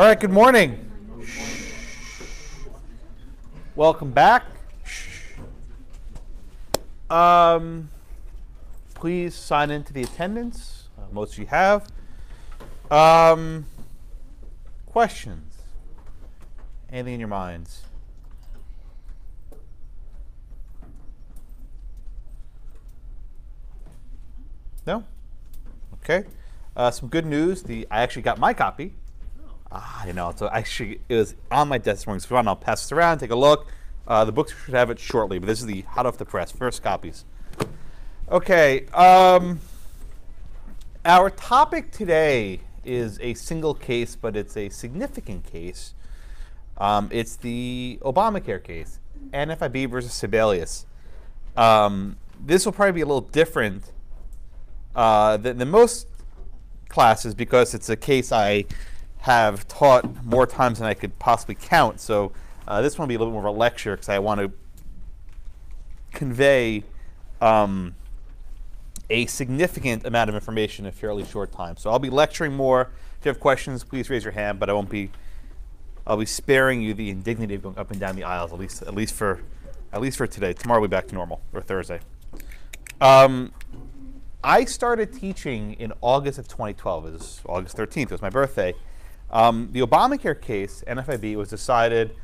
All right, good morning. Welcome back. Um, please sign into the attendance. Uh, most of you have. Um, questions? Anything in your minds? No? Okay. Uh, some good news. The I actually got my copy. Ah, you know, so actually it was on my desk this morning. So I'll pass this around, take a look. Uh, the books should have it shortly, but this is the hot off the press, first copies. Okay. Um, our topic today is a single case, but it's a significant case. Um, it's the Obamacare case, NFIB versus Sebelius. Um, this will probably be a little different uh, than, than most classes because it's a case I have taught more times than I could possibly count. So uh, this one will be a little bit more of a lecture because I want to convey um, a significant amount of information in a fairly short time. So I'll be lecturing more. If you have questions, please raise your hand, but I won't be. I'll be sparing you the indignity of going up and down the aisles, at least at least for at least for today. Tomorrow we'll be back to normal, or Thursday. Um, I started teaching in August of 2012. It was August 13th. It was my birthday. Um, the Obamacare case, NFIB, was decided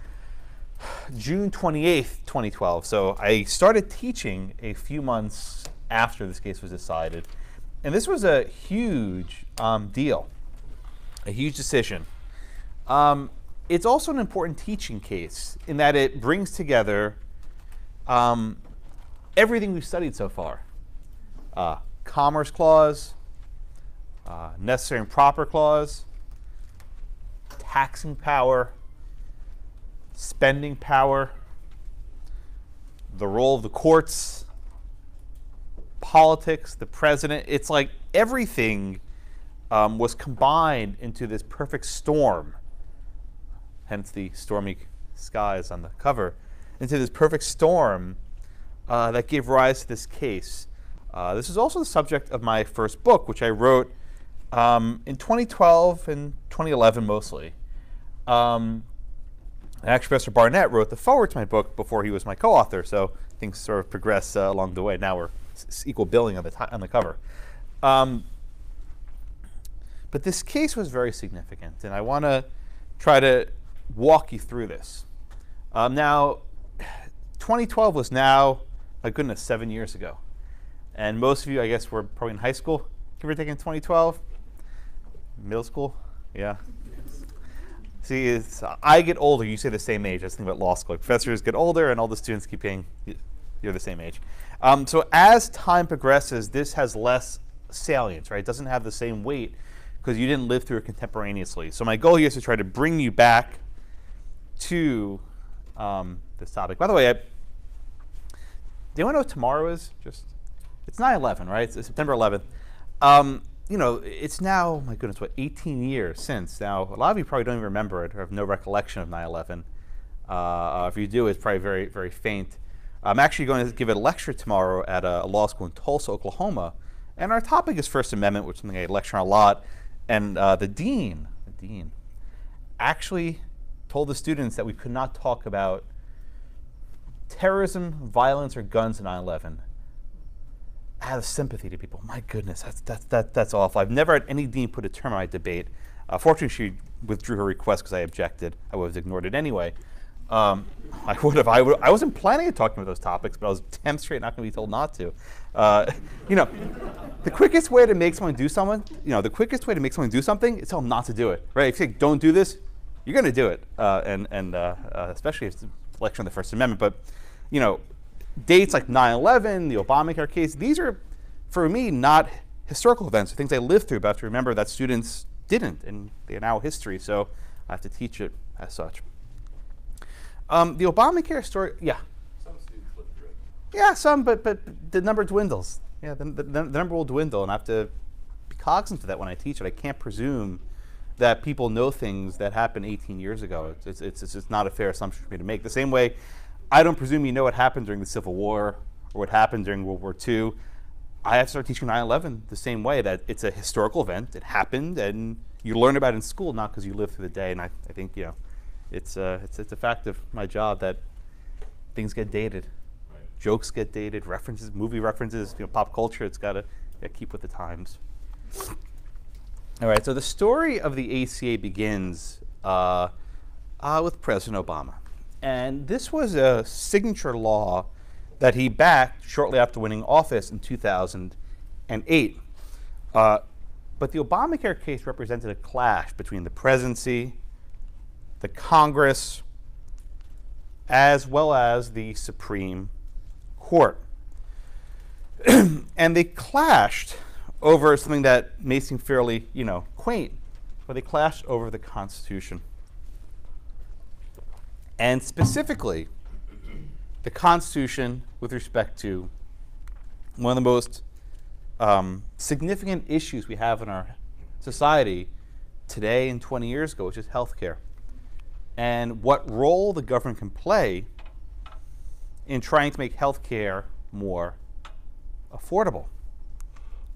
June 28th, 2012. So I started teaching a few months after this case was decided. And this was a huge um, deal, a huge decision. Um, it's also an important teaching case in that it brings together um, everything we've studied so far. Uh, Commerce Clause, uh, Necessary and Proper Clause, taxing power, spending power, the role of the courts, politics, the president. It's like everything um, was combined into this perfect storm, hence the stormy skies on the cover, into this perfect storm uh, that gave rise to this case. Uh, this is also the subject of my first book, which I wrote um, in 2012 and 2011 mostly. Um, actually, Professor Barnett wrote the foreword to my book before he was my co-author, so things sort of progress uh, along the way. Now we're equal billing on the, on the cover. Um, but this case was very significant, and I want to try to walk you through this. Um, now, 2012 was now, my goodness, seven years ago. And most of you, I guess, were probably in high school, give or take in 2012. Middle school? Yeah. See, it's, I get older, you say the same age. I was thinking about law school. Professors get older, and all the students keep being, you're the same age. Um, so as time progresses, this has less salience, right? It doesn't have the same weight because you didn't live through it contemporaneously. So my goal here is to try to bring you back to um, this topic. By the way, I, do to know what tomorrow is? Just it's 9/11, right? It's September 11th. Um, you know, it's now, my goodness, what, 18 years since. Now, a lot of you probably don't even remember it or have no recollection of 9/11. Uh, if you do, it's probably very, very faint. I'm actually going to give a lecture tomorrow at a, law school in Tulsa, Oklahoma, and our topic is First Amendment, which is something I lecture on a lot. And uh, the dean, the dean, actually told the students that we could not talk about terrorism, violence, or guns in 9/11 out of sympathy to people. My goodness, that's, that's, that, that's awful. I've never had any dean put a term on my debate. Uh, fortunately, she withdrew her request because I objected. I would have ignored it anyway. Um, I would have. I, would, I wasn't planning on talking about those topics, but I was damn straight not going to be told not to. Uh, you know, the quickest way to make someone do someone, you know, the quickest way to make someone do something is tell them not to do it, right? If you say don't do this, you're going to do it, uh, and and uh, uh, especially if it's election of the First Amendment. But you know, dates like 9/11, the Obamacare case, these are, for me, not historical events. Things I lived through, but I have to remember that students didn't, and they are now history. So I have to teach it as such. Um, the Obamacare story, yeah. Some students through it. Yeah, some, but but the number dwindles. Yeah, the, the, the number will dwindle, and I have to be cognizant of that when I teach it. I can't presume that people know things that happened 18 years ago. It's, it's, it's, it's not a fair assumption for me to make. The same way I don't presume you know what happened during the Civil War or what happened during World War II. I have to start teaching 9 11 the same way that it's a historical event, it happened, and you learn about it in school, not because you live through the day. And I, I think you know, it's uh, it's it's a fact of my job that things get dated, Right. jokes get dated, references, movie references, you know, pop culture. It's got to keep with the times. All right, so the story of the ACA begins uh, uh, with President Obama. And this was a signature law that he backed shortly after winning office in 2008. Uh, but the Obamacare case represented a clash between the presidency, the Congress, as well as the Supreme Court. and they clashed over something that may seem fairly, you know, quaint, but they clashed over the Constitution. And specifically, the Constitution with respect to one of the most um, significant issues we have in our society today and 20 years ago, which is healthcare, and what role the government can play in trying to make healthcare more affordable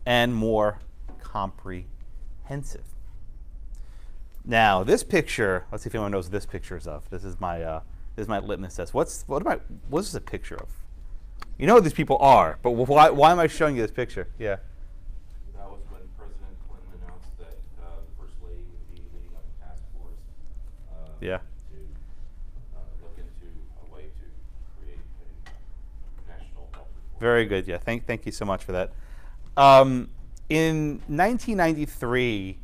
and more comprehensive. Now, this picture, let's see if anyone knows what this picture is of. This is my, uh, this is my litmus test. What's, what am I, what is this a picture of? You know who these people are, but why, why am I showing you this picture? Yeah. That was when President Clinton announced that uh, the First Lady would be leading up a task force uh, Yeah. to uh, look into a way to create a national health reform. Very good. Yeah. Thank, thank you so much for that. Um, in 1993,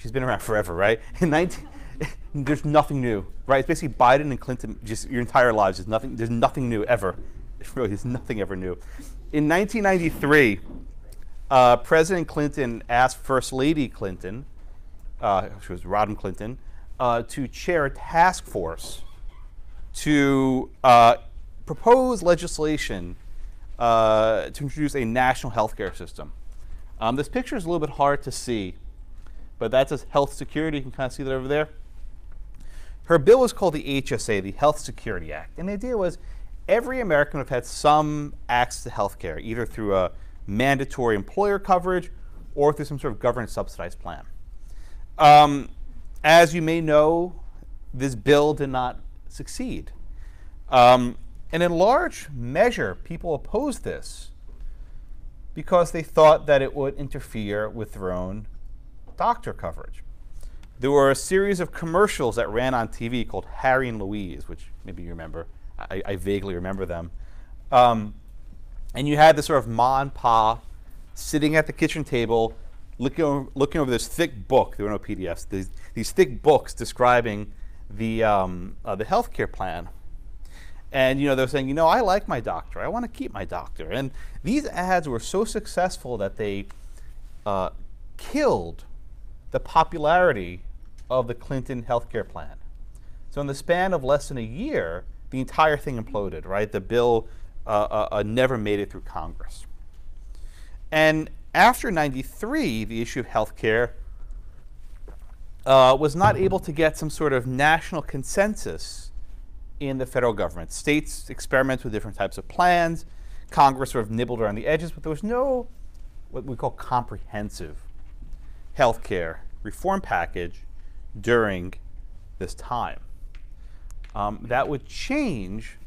she's been around forever, right? In 19, there's nothing new, right? It's basically Biden and Clinton, just your entire lives. There's nothing. There's nothing new ever. Really, there's nothing ever new. In 1993, uh, President Clinton asked First Lady Clinton, uh, which was Rodham Clinton, uh, to chair a task force to uh, propose legislation uh, to introduce a national healthcare system. Um, this picture is a little bit hard to see, but that's says health security. You can kind of see that over there. Her bill was called the HSA, the Health Security Act. And the idea was every American would have had some access to health care, either through a mandatory employer coverage or through some sort of government subsidized plan. Um, as you may know, this bill did not succeed. Um, and in large measure, people opposed this because they thought that it would interfere with their own doctor coverage. There were a series of commercials that ran on TV called Harry and Louise, which maybe you remember. I, I vaguely remember them. Um, and you had this sort of ma and pa sitting at the kitchen table looking over, looking over this thick book. There were no PDFs. These, these thick books describing the, um, uh, the healthcare plan. And you know they're saying, you know, I like my doctor. I want to keep my doctor. And these ads were so successful that they uh, killed the popularity of the Clinton healthcare plan. So in the span of less than a year, the entire thing imploded. Right, the bill uh, uh, uh, never made it through Congress. And after '93, the issue of healthcare uh, was not able to get some sort of national consensus in the federal government. States experimented with different types of plans. Congress sort of nibbled around the edges, but there was no what we call comprehensive health care reform package during this time. Um, that would change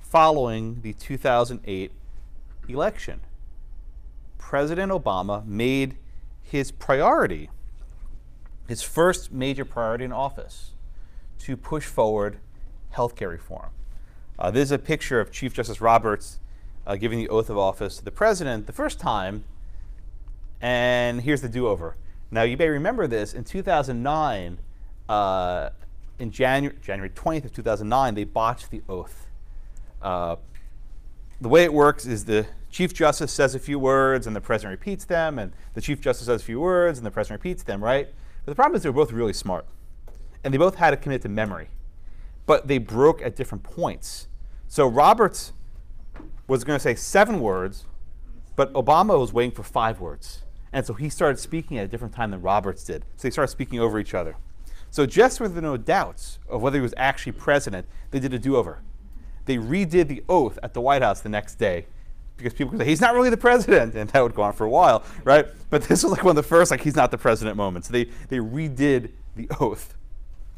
following the 2008 election. President Obama made his priority, his first major priority in office, to push forward healthcare reform. Uh, this is a picture of Chief Justice Roberts uh, giving the oath of office to the president the first time, and here's the do-over. Now you may remember this in 2009, uh, in January, January 20th of 2009, they botched the oath. Uh, the way it works is the Chief Justice says a few words and the President repeats them, and the Chief Justice says a few words and the President repeats them, right? But the problem is they were both really smart. And they both had to commit to memory. But they broke at different points. So Roberts was going to say seven words, but Obama was waiting for five words. And so he started speaking at a different time than Roberts did. So they started speaking over each other. So just with no doubts of whether he was actually president, they did a do-over. They redid the oath at the White House the next day because people could say he's not really the president, and that would go on for a while, right? But this was like one of the first like he's not the president moments. They they redid the oath.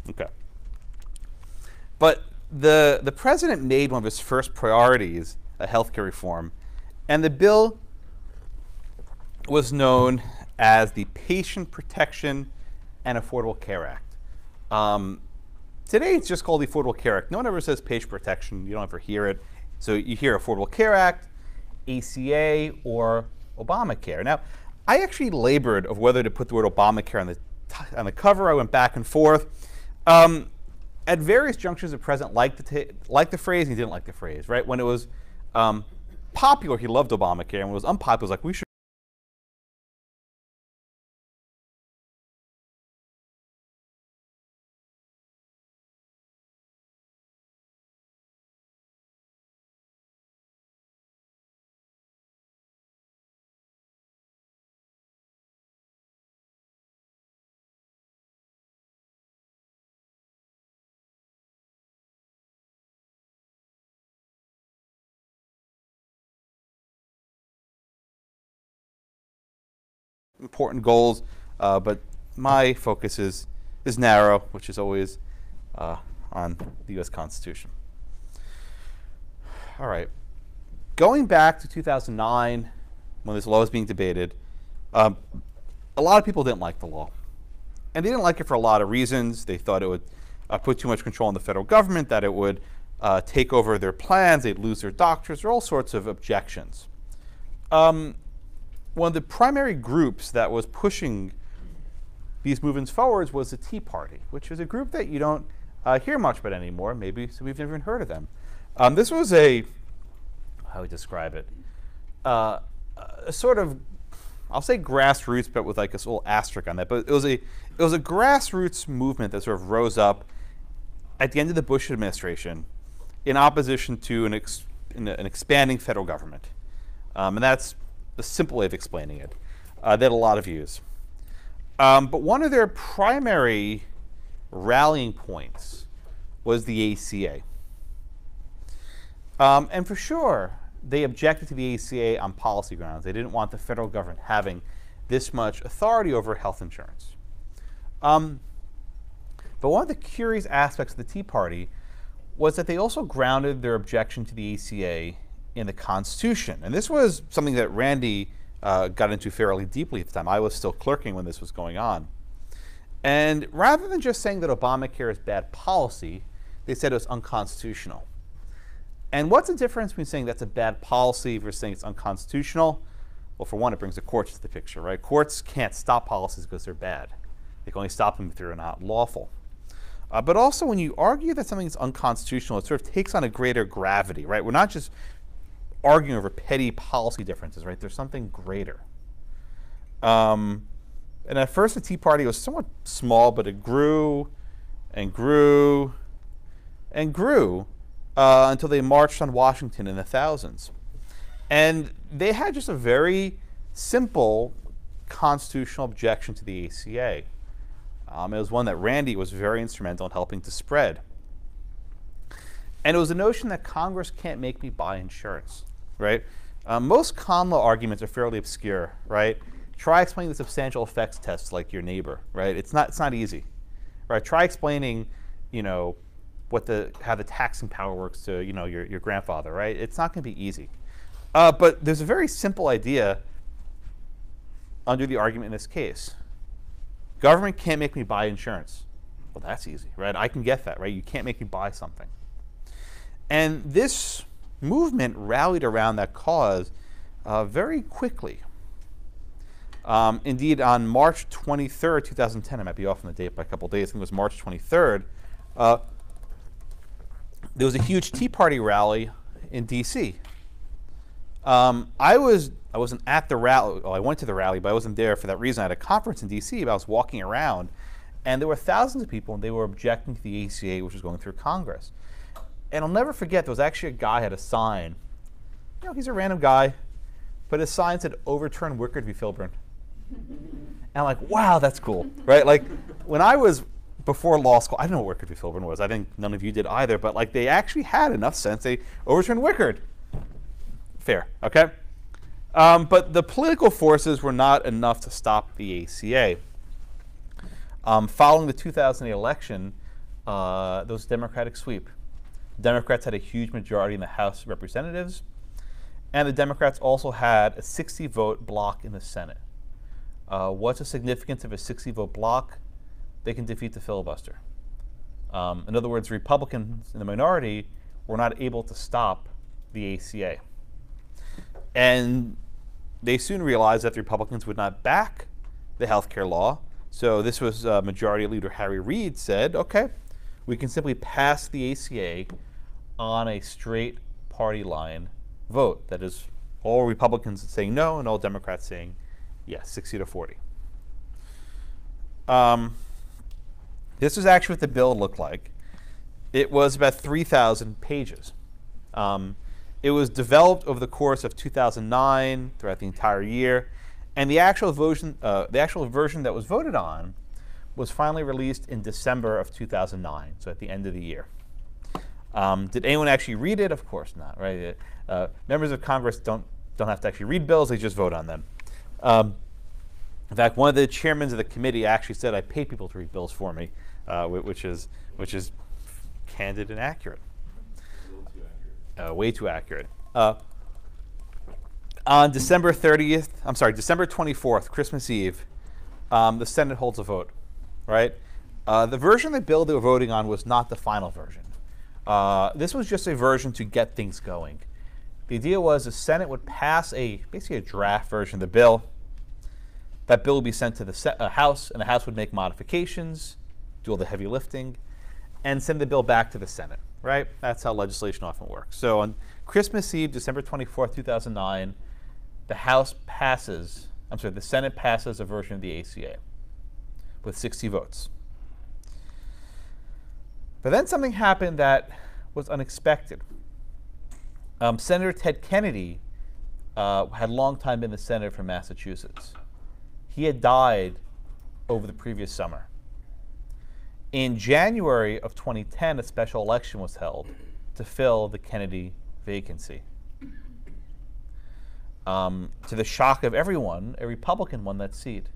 Okay. But the the president made one of his first priorities a healthcare reform, and the bill was known as the Patient Protection and Affordable Care Act. Um, today it's just called the Affordable Care Act. No one ever says patient protection. You don't ever hear it. So you hear Affordable Care Act, ACA, or Obamacare. Now, I actually labored of whether to put the word Obamacare on the on the cover. I went back and forth. Um, at various junctures, the president liked the, liked the phrase, and he didn't like the phrase. Right when it was um, popular, he loved Obamacare, and when it was unpopular, it was like we should. Important goals, uh, but my focus is, is narrow, which is always uh, on the U.S. Constitution. All right. Going back to 2009, when this law was being debated, um, a lot of people didn't like the law. And they didn't like it for a lot of reasons. They thought it would uh, put too much control on the federal government, that it would uh, take over their plans, they'd lose their doctors, there or all sorts of objections. Um, one of the primary groups that was pushing these movements forwards was the Tea Party, which is a group that you don't uh, hear much about anymore. Maybe so we've never even heard of them. Um, this was a how would describe it? Uh, a sort of I'll say grassroots, but with like a little asterisk on that. But it was a it was a grassroots movement that sort of rose up at the end of the Bush administration in opposition to an, ex, an expanding federal government, um, and that's the simple way of explaining it. Uh, had a lot of views. Um, but one of their primary rallying points was the ACA. Um, and for sure, they objected to the ACA on policy grounds. They didn't want the federal government having this much authority over health insurance. Um, but one of the curious aspects of the Tea Party was that they also grounded their objection to the ACA in the Constitution. And this was something that Randy uh, got into fairly deeply at the time. I was still clerking when this was going on. And rather than just saying that Obamacare is bad policy, they said it was unconstitutional. And what's the difference between saying that's a bad policy versus saying it's unconstitutional? Well, for one, it brings the courts to the picture, right? Courts can't stop policies because they're bad. They can only stop them if they're not lawful. Uh, but also, when you argue that something is unconstitutional, it sort of takes on a greater gravity, right? We're not just arguing over petty policy differences, right? There's something greater. Um, and at first, the Tea Party was somewhat small, but it grew and grew and grew uh, until they marched on Washington in the thousands. And they had just a very simple constitutional objection to the ACA. Um, it was one that Randy was very instrumental in helping to spread. And it was a notion that Congress can't make me buy insurance right? Um, most con law arguments are fairly obscure, right? Try explaining the substantial effects test like your neighbor, right? It's not, it's not easy, right? Try explaining, you know, what the, how the taxing power works to, you know, your, your grandfather, right? It's not going to be easy. Uh, but there's a very simple idea under the argument in this case. Government can't make me buy insurance. Well, that's easy, right? I can get that, right? You can't make me buy something. And this movement rallied around that cause uh, very quickly. Um, indeed, on March 23rd, 2010, I might be off on the date by a couple days, I think it was March 23rd, uh, there was a huge Tea Party rally in D.C. Um, I was I wasn't at the rally. Well, I went to the rally, but I wasn't there for that reason. I had a conference in D.C. But I was walking around, and there were thousands of people, and they were objecting to the ACA, which was going through Congress. And I'll never forget, there was actually a guy had a sign. You know, he's a random guy, but his sign said "Overturn Wickard v. Filburn." And I'm like, wow, that's cool, right? Like when I was before law school, I didn't know what Wickard v. Filburn was. I think none of you did either. But like they actually had enough sense. They overturned Wickard. Fair, okay? Um, but the political forces were not enough to stop the ACA. Um, following the 2008 election, uh, Democratic sweep. Democrats had a huge majority in the House of Representatives, and the Democrats also had a 60 vote block in the Senate. Uh, what's the significance of a 60 vote block? They can defeat the filibuster. Um, in other words, Republicans in the minority were not able to stop the ACA. And they soon realized that the Republicans would not back the health care law. So this was uh, Majority Leader Harry Reid said, okay, we can simply pass the ACA on a straight party line vote. That is, all Republicans saying no and all Democrats saying yes, 60 to 40. Um, this is actually what the bill looked like. It was about 3,000 pages. Um, it was developed over the course of 2009 throughout the entire year, and the actual version, uh, the actual version that was voted on, was finally released in December of 2009, so at the end of the year. Um, did anyone actually read it? Of course not, right? Uh, members of Congress don't don't have to actually read bills; they just vote on them. Um, in fact, one of the chairmen of the committee actually said, "I pay people to read bills for me," uh, which is which is candid and accurate. Uh, way too accurate. Uh, on December 30th, I'm sorry, December 24th, Christmas Eve, um, the Senate holds a vote, right? Uh, the version of the bill they were voting on was not the final version. Uh, this was just a version to get things going. The idea was the Senate would pass a basically a draft version of the bill. That bill would be sent to the uh, House, and the House would make modifications, do all the heavy lifting, and send the bill back to the Senate. Right? That's how legislation often works. So on Christmas Eve, December 24th, 2009, the House passes. I'm sorry, the Senate passes a version of the ACA with 60 votes. But then something happened that was unexpected. Um, Senator Ted Kennedy uh, had long time been the senator from Massachusetts. He had died over the previous summer. In January of 2010, a special election was held to fill the Kennedy vacancy. Um, to the shock of everyone, a Republican won that seat.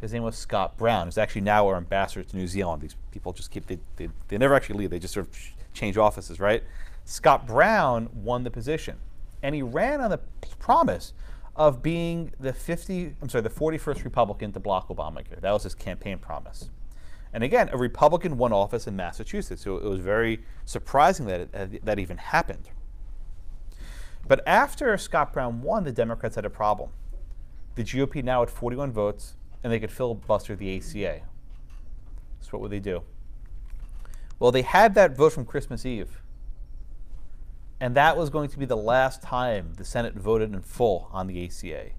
His name was Scott Brown. He's actually now our ambassador to New Zealand. These people just keep, they, they, they never actually leave, they just sort of change offices, right? Scott Brown won the position. And he ran on the promise of being the 50, I'm sorry, the 41st Republican to block Obamacare. That was his campaign promise. And again, a Republican won office in Massachusetts, so it was very surprising that it, that even happened. But after Scott Brown won, the Democrats had a problem. The GOP now had 41 votes, and they could filibuster the ACA. So what would they do? Well, they had that vote from Christmas Eve. And that was going to be the last time the Senate voted in full on the ACA.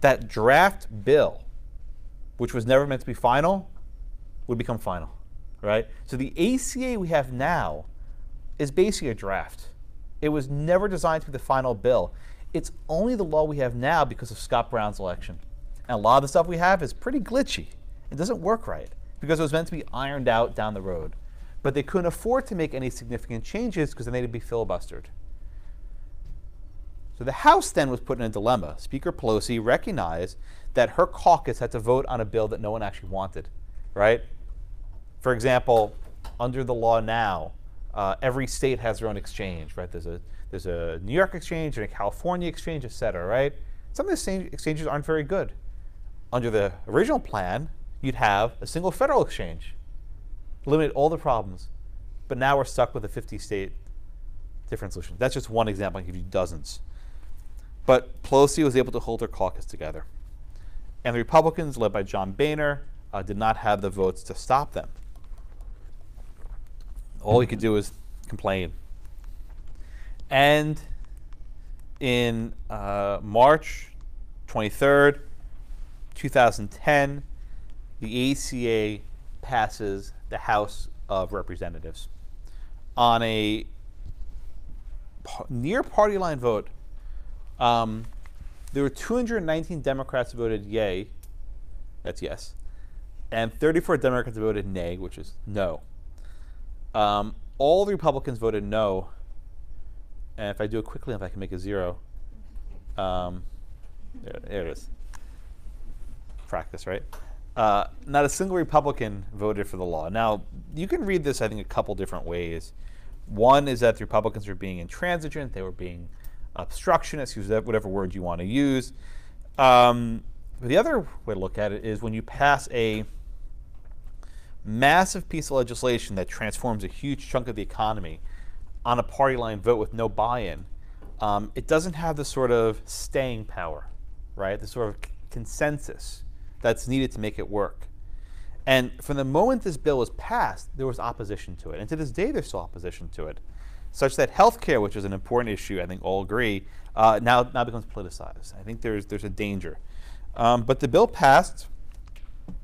That draft bill, which was never meant to be final, would become final, right? So the ACA we have now is basically a draft. It was never designed to be the final bill. It's only the law we have now because of Scott Brown's election. And a lot of the stuff we have is pretty glitchy. It doesn't work right because it was meant to be ironed out down the road. But they couldn't afford to make any significant changes because then they'd be filibustered. So the House then was put in a dilemma. Speaker Pelosi recognized that her caucus had to vote on a bill that no one actually wanted, right? For example, under the law now, uh, every state has their own exchange, right? There's a there's a New York exchange and a California exchange, et cetera, right? Some of the exchanges aren't very good under the original plan, you'd have a single federal exchange, eliminate all the problems. But now we're stuck with a 50 state different solution. That's just one example. I can give you dozens. But Pelosi was able to hold her caucus together. And the Republicans, led by John Boehner, uh, did not have the votes to stop them. All he could do was complain. And in uh, March 23rd, 2010, the ACA passes the House of Representatives on a near party line vote. Um, there were 219 Democrats voted yay, that's yes, and 34 Democrats voted nay, which is no. Um, all the Republicans voted no, and if I do it quickly, if I can make a zero, Um, there, there it is. Practice, right? Uh, not a single Republican voted for the law. Now, you can read this, I think, a couple different ways. One is that the Republicans were being intransigent, they were being obstructionist, use whatever word you want to use. Um, the other way to look at it is when you pass a massive piece of legislation that transforms a huge chunk of the economy on a party line vote with no buy in, um, it doesn't have the sort of staying power, right? The sort of consensus that's needed to make it work. And from the moment this bill was passed, there was opposition to it. And to this day, there's still opposition to it, such that healthcare, which is an important issue, I think all agree, uh, now, now becomes politicized. I think there's, there's a danger. Um, but the bill passed,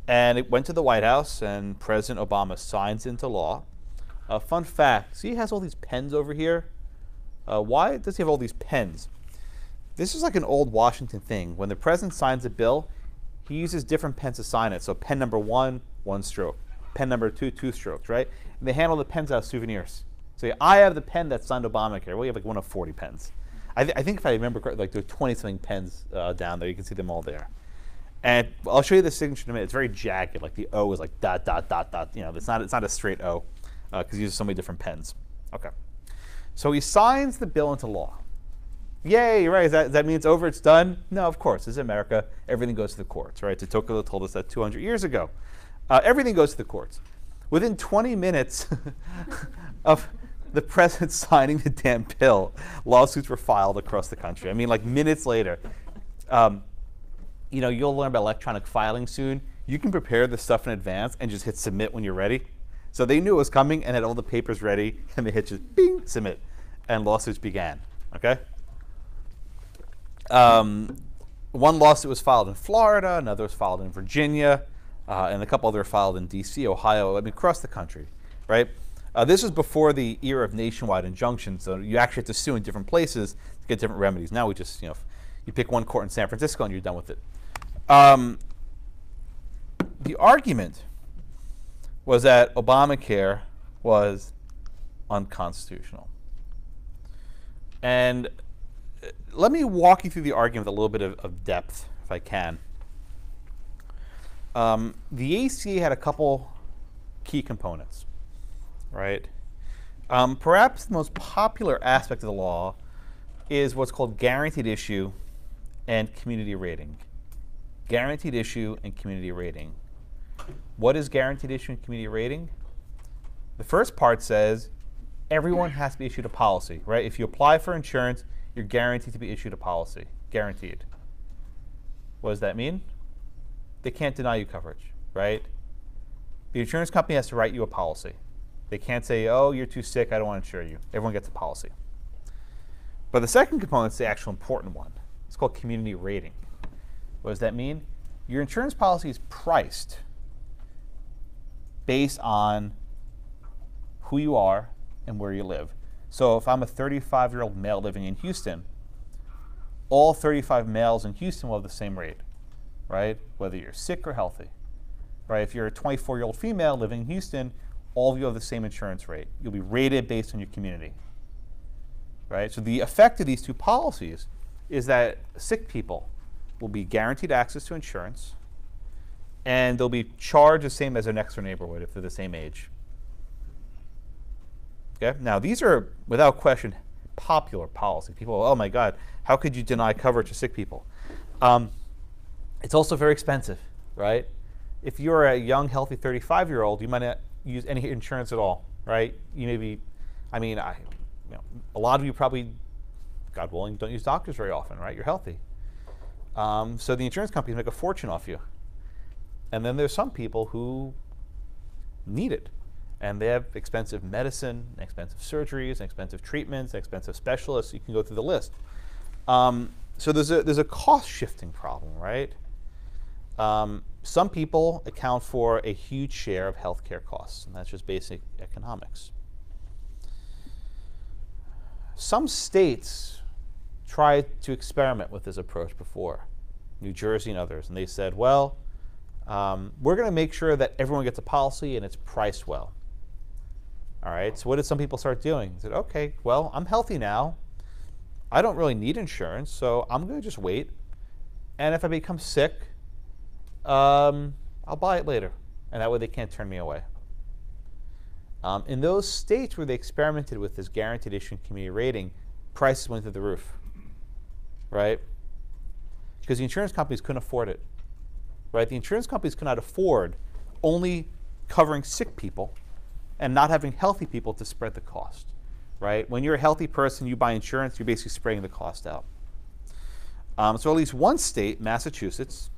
and it went to the White House, and President Obama signs into law. Uh, fun fact see, he has all these pens over here. Uh, why does he have all these pens? This is like an old Washington thing. When the president signs a bill, he uses different pens to sign it. So pen number one, one stroke. Pen number two, two strokes, right? And they handle the pens out souvenirs. So I have the pen that signed Obamacare. Well, you have like one of 40 pens. I, th- I think if I remember correctly, like there are 20 something pens uh, down there. You can see them all there. And I'll show you the signature in a minute. It's very jagged. Like the O is like dot dot dot dot. You know, it's not it's not a straight O because uh, he uses so many different pens. Okay. So he signs the bill into law. Yay, right? That, that mean it's over, it's done? No, of course. This is America. Everything goes to the courts, right? Tocqueville told us that 200 years ago. Uh, everything goes to the courts. Within 20 minutes of the president signing the damn bill, lawsuits were filed across the country. I mean, like minutes later. Um, you know, you'll learn about electronic filing soon. You can prepare the stuff in advance and just hit submit when you're ready. So they knew it was coming and had all the papers ready, and they hit just bing, submit, and lawsuits began. Okay. Um, one lawsuit was filed in Florida, another was filed in Virginia, uh, and a couple other filed in D.C., Ohio, I mean across the country, right? Uh, this was before the era of nationwide injunctions, so you actually have to sue in different places to get different remedies. Now we just, you know, you pick one court in San Francisco and you're done with it. Um, the argument was that Obamacare was unconstitutional. And let me walk you through the argument with a little bit of, of depth, if I can. Um, the ACA had a couple key components, right? Um, perhaps the most popular aspect of the law is what's called guaranteed issue and community rating guaranteed issue and community rating. What is guaranteed issue and community rating? The first part says everyone has to be issued a policy, right? If you apply for insurance, you're guaranteed to be issued a policy, guaranteed. What does that mean? They can't deny you coverage, right? The insurance company has to write you a policy. They can't say, oh, you're too sick, I don't want to insure you. Everyone gets a policy. But the second component is the actual important one. It's called community rating. What does that mean? Your insurance policy is priced based on who you are and where you live. So if I'm a 35 year old male living in Houston, all 35 males in Houston will have the same rate, right? Whether you're sick or healthy, right? If you're a 24 year old female living in Houston, all of you have the same insurance rate. You'll be rated based on your community, right? So the effect of these two policies is that sick people will be guaranteed access to insurance, and they'll be charged the same as their next door neighbor would if they're the same age. Okay. Now these are without question popular policy. People, oh my God, how could you deny coverage to sick people? Um, it's also very expensive, right? If you're a young, healthy 35 year old, you might not use any insurance at all, right? You may be, I mean, I, you know, a lot of you probably, God willing, don't use doctors very often, right? You're healthy. Um, so the insurance companies make a fortune off you. And then there's some people who need it. And they have expensive medicine, expensive surgeries, expensive treatments, expensive specialists. You can go through the list. Um, so there's a, there's a cost shifting problem, right? Um, some people account for a huge share of healthcare costs, and that's just basic economics. Some states tried to experiment with this approach before, New Jersey and others, and they said, well, um, we're going to make sure that everyone gets a policy and it's priced well. All right, so what did some people start doing? They said, okay, well, I'm healthy now. I don't really need insurance, so I'm going to just wait. And if I become sick, um, I'll buy it later. And that way they can't turn me away. Um, in those states where they experimented with this guaranteed issuing community rating, prices went through the roof, right? Because the insurance companies couldn't afford it, right? The insurance companies could not afford only covering sick people and not having healthy people to spread the cost, right? When you're a healthy person, you buy insurance, you're basically spreading the cost out. Um, so at least one state, Massachusetts,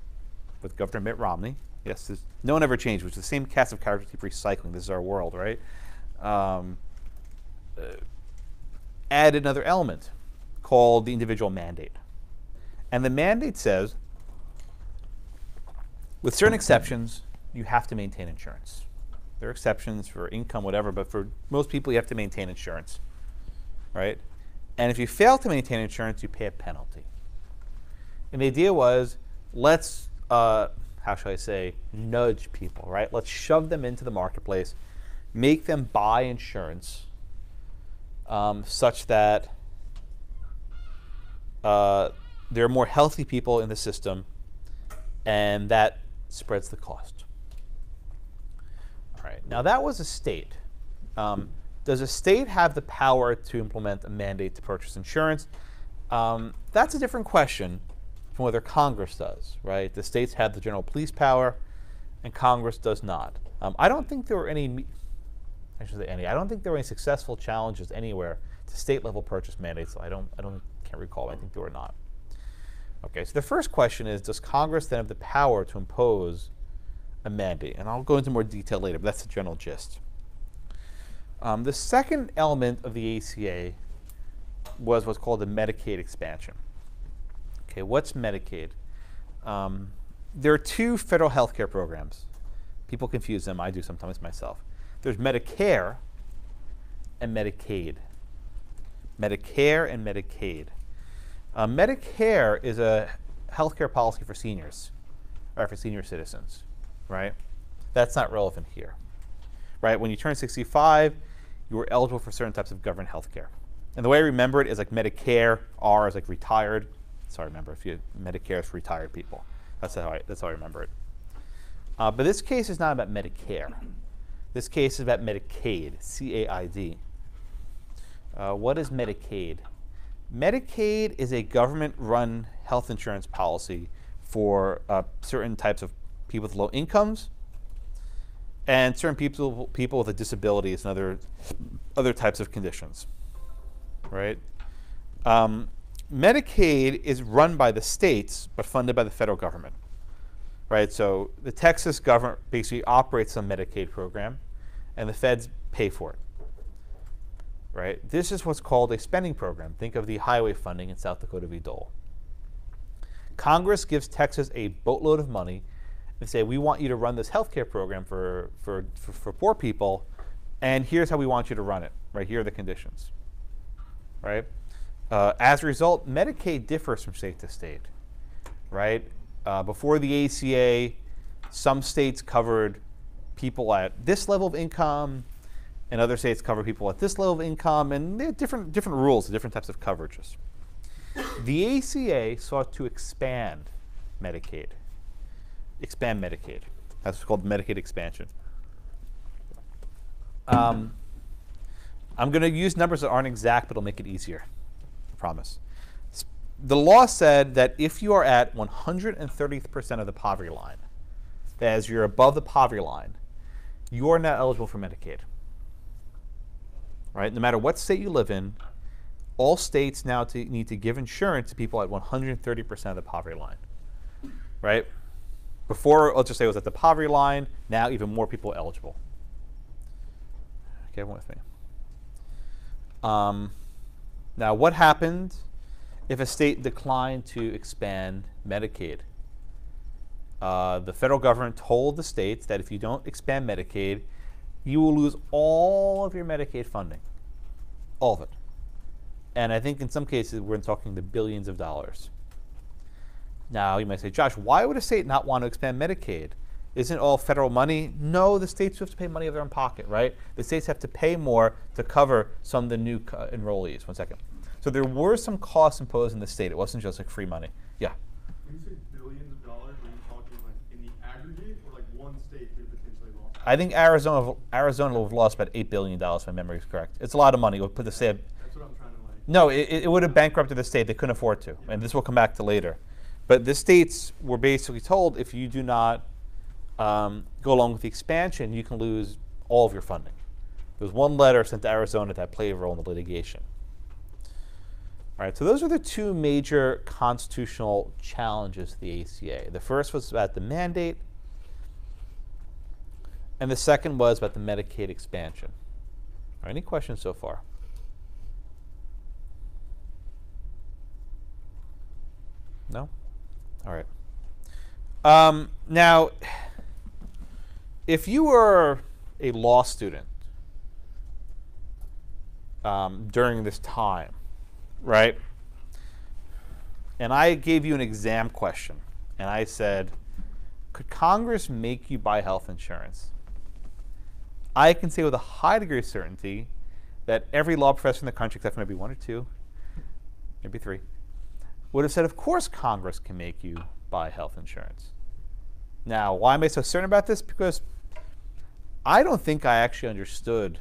with Governor Mitt Romney, yes, no one ever changed, which is the same cast of characters keep recycling. This is our world, right? Um, uh, add another element called the individual mandate. And the mandate says, with certain exceptions, you have to maintain insurance. There are exceptions for income, whatever, but for most people, you have to maintain insurance, right? And if you fail to maintain insurance, you pay a penalty. And the idea was, let's, uh, how shall I say, nudge people, right? Let's shove them into the marketplace, make them buy insurance um, such that uh, there are more healthy people in the system, and that spreads the cost. Right. Now that was a state. Um, does a state have the power to implement a mandate to purchase insurance? Um, that's a different question from whether Congress does, right? The states have the general police power, and Congress does not. Um, I don't think there were any, I should say any, I don't think there were any successful challenges anywhere to state level purchase mandates. I don't, I don't, can't recall. I think there were not. Okay, so the first question is, does Congress then have the power to impose a mandate. And I'll go into more detail later, but that's the general gist. Um, the second element of the ACA was what's called the Medicaid expansion. Okay, what's Medicaid? Um, there are two federal health care programs. People confuse them. I do sometimes myself. There's Medicare and Medicaid. Medicare and Medicaid. Uh, Medicare is a healthcare policy for seniors, or for senior citizens right? That's not relevant here, right? When you turn 65, you are eligible for certain types of government health care. And the way I remember it is like Medicare, R is like retired. Sorry, remember if you Medicare is for retired people. That's how I, that's how I remember it. Uh, but this case is not about Medicare. This case is about Medicaid, C-A-I-D. Uh, what is Medicaid? Medicaid is a government-run health insurance policy for uh, certain types of people with low incomes, and certain people people with disabilities and other other types of conditions. Right. Um, Medicaid is run by the states but funded by the federal government. Right. So the Texas government basically operates a Medicaid program, and the feds pay for it. Right. This is what's called a spending program. Think of the highway funding in South Dakota v. Dole. Congress gives Texas a boatload of money and say, we want you to run this healthcare program for, for, for, for, poor people, and here's how we want you to run it, right? Here are the conditions, right? Uh, as a result, Medicaid differs from state to state, right? Uh, before the ACA, some states covered people at this level of income, and other states cover people at this level of income, and they had different, different rules, different types of coverages. The ACA sought to expand Medicaid expand Medicaid. That's called Medicaid expansion. Um, I'm going to use numbers that aren't exact, but it'll make it easier. I promise. The law said that if you are at 130th percent of the poverty line, that is, you're above the poverty line, you are now eligible for Medicaid. Right? No matter what state you live in, all states now to, need to give insurance to people at 130% of the poverty line. Right? Before, let's just say it was at the poverty line. Now, even more people eligible. Okay, with me. Um, now, what happened if a state declined to expand Medicaid? Uh, the federal government told the states that if you don't expand Medicaid, you will lose all of your Medicaid funding. All of it. And I think in some cases, we're talking the billions of dollars. Now, you might say, Josh, why would a state not want to expand Medicaid? Isn't all federal money? No, the states have to pay money out of their own pocket, right? The states have to pay more to cover some of the new enrollees. One second. So there were some costs imposed in the state. It wasn't just like free money. Yeah. When you say billions of dollars, are you talking like in the aggregate or like one state could have potentially lost? I think Arizona Arizona will have lost about eight billion dollars. If my memory is correct. It's a lot of money. We'll put the state. That's what I'm trying to like. No, it, it would have bankrupted the state. They couldn't afford to, and this will come back to later. But the states were basically told if you do not um, go along with the expansion, you can lose all of your funding. There was one letter sent to Arizona that played a role in the litigation. All right, so those are the two major constitutional challenges to the ACA. The first was about the mandate, and the second was about the Medicaid expansion. Any questions so far? No? All right. Um, now, if you were a law student um, during this time, right? And I gave you an exam question, and I said, could Congress make you buy health insurance? I can say with a high degree of certainty that every law professor in the country, except for maybe one or two, maybe three, would have said, of course Congress can make you buy health insurance. Now, why am I so certain about this? Because I don't think I actually understood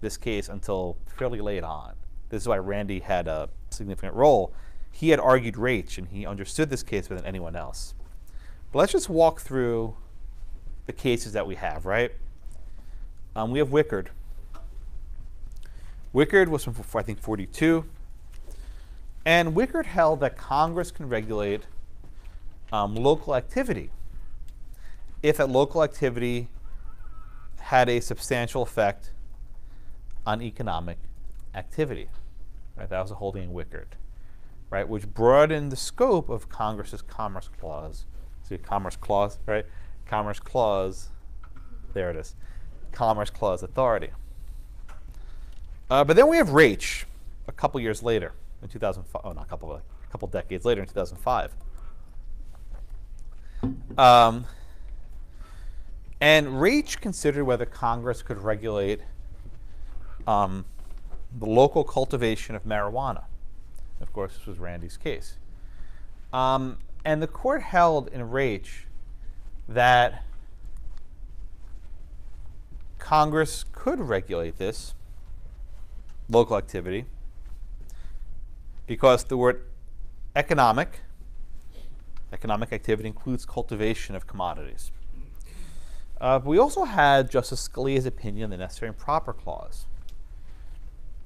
this case until fairly late on. This is why Randy had a significant role. He had argued Raich, and he understood this case better than anyone else. But let's just walk through the cases that we have, right? Um, we have Wickard. Wickard was from, I think, 42. And Wickard held that Congress can regulate um, local activity if that local activity had a substantial effect on economic activity. Right? That was a holding in Wickard, right? Which broadened the scope of Congress's Commerce Clause. See, Commerce Clause, right? Commerce Clause, there it is. Commerce Clause authority. Uh, but then we have Raich a couple years later in 2005. Oh, not a couple, a couple decades later in 2005. Um, and Raich considered whether Congress could regulate um, the local cultivation of marijuana. Of course, this was Randy's case. Um, and the court held in Raich that Congress could regulate this local activity because the word economic, economic activity includes cultivation of commodities. Uh, we also had Justice Scalia's opinion, on the necessary and proper clause.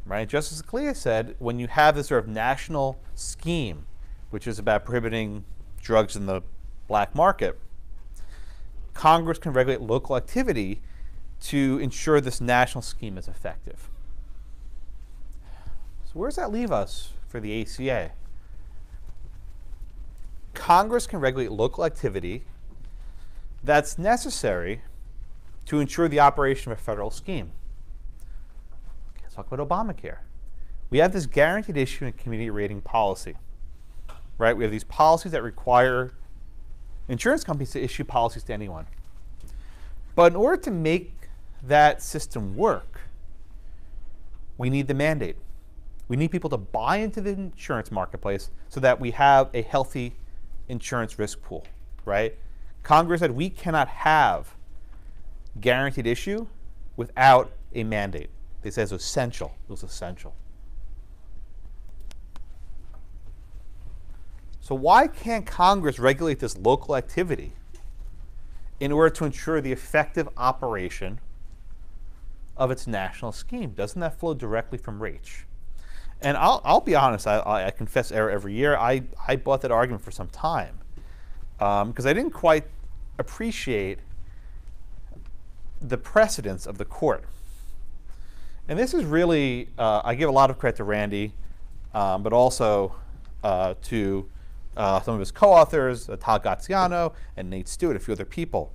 Right? Justice Scalia said when you have this sort of national scheme, which is about prohibiting drugs in the black market, Congress can regulate local activity to ensure this national scheme is effective. So, where does that leave us for the ACA? Congress can regulate local activity that's necessary to ensure the operation of a federal scheme. Okay, let's talk about Obamacare. We have this guaranteed issue in community rating policy, right? We have these policies that require insurance companies to issue policies to anyone. But in order to make that system work, we need the mandate. We need people to buy into the insurance marketplace so that we have a healthy insurance risk pool, right? Congress said we cannot have guaranteed issue without a mandate. They said it's essential. It was essential. So why can't Congress regulate this local activity in order to ensure the effective operation of its national scheme? Doesn't that flow directly from Raich? And I'll, I'll be honest, I, I confess error every year. I, I bought that argument for some time because um, I didn't quite appreciate the precedence of the court. And this is really, uh, I give a lot of credit to Randy, um, but also uh, to uh, some of his co-authors, uh, Todd Gaziano and Nate Stewart, a few other people.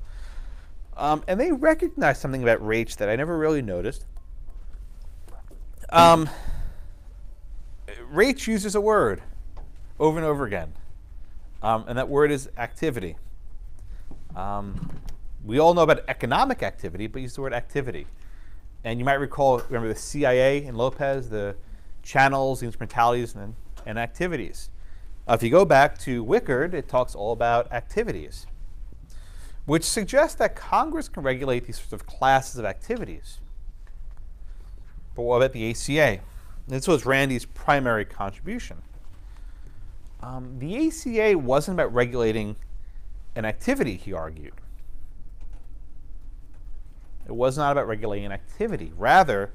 Um, and they recognized something about Raich that I never really noticed. Um, Raich uses a word over and over again, um, and that word is activity. Um, we all know about economic activity, but use the word activity. And you might recall, remember the CIA in Lopez, the channels, the instrumentalities, and, and activities. Uh, if you go back to Wickard, it talks all about activities, which suggests that Congress can regulate these sorts of classes of activities. But what about the ACA? This was Randy's primary contribution. Um, the ACA wasn't about regulating an activity, he argued. It was not about regulating an activity. Rather,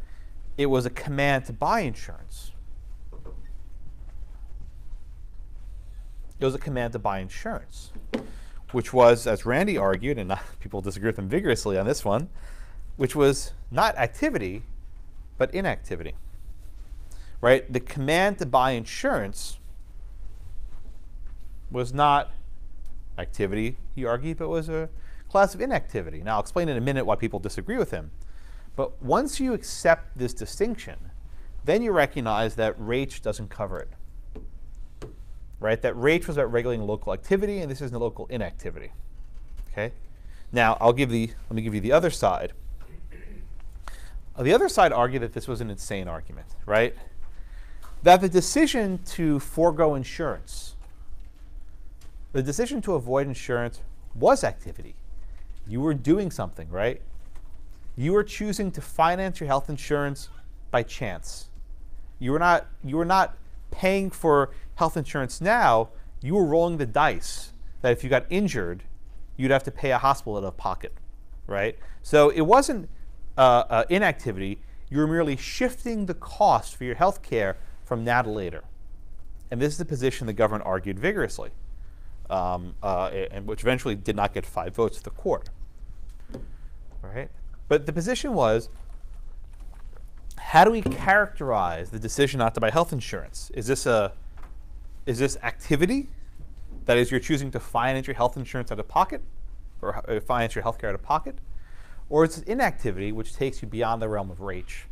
it was a command to buy insurance. It was a command to buy insurance, which was, as Randy argued, and people disagree with him vigorously on this one, which was not activity, but inactivity. Right? The command to buy insurance was not activity, he argued, but was a class of inactivity. Now, I'll explain in a minute why people disagree with him. But once you accept this distinction, then you recognize that Raich doesn't cover it. Right? That Raich was about regulating local activity, and this is local inactivity. Okay? Now, I'll give the, let me give you the other side. The other side argued that this was an insane argument, right? That the decision to forego insurance, the decision to avoid insurance was activity. You were doing something, right? You were choosing to finance your health insurance by chance. You were not you were not paying for health insurance now, you were rolling the dice that if you got injured, you'd have to pay a hospital out of pocket, right? So it wasn't uh, uh, inactivity. You were merely shifting the cost for your health care from now to later. And this is the position the government argued vigorously um, uh, and which eventually did not get five votes of the court. Right? But the position was how do we characterize the decision not to buy health insurance? Is this a is this activity? That is, you're choosing to finance your health insurance out of pocket, or uh, finance your health care out of pocket, or is it inactivity, which takes you beyond the realm of Raich?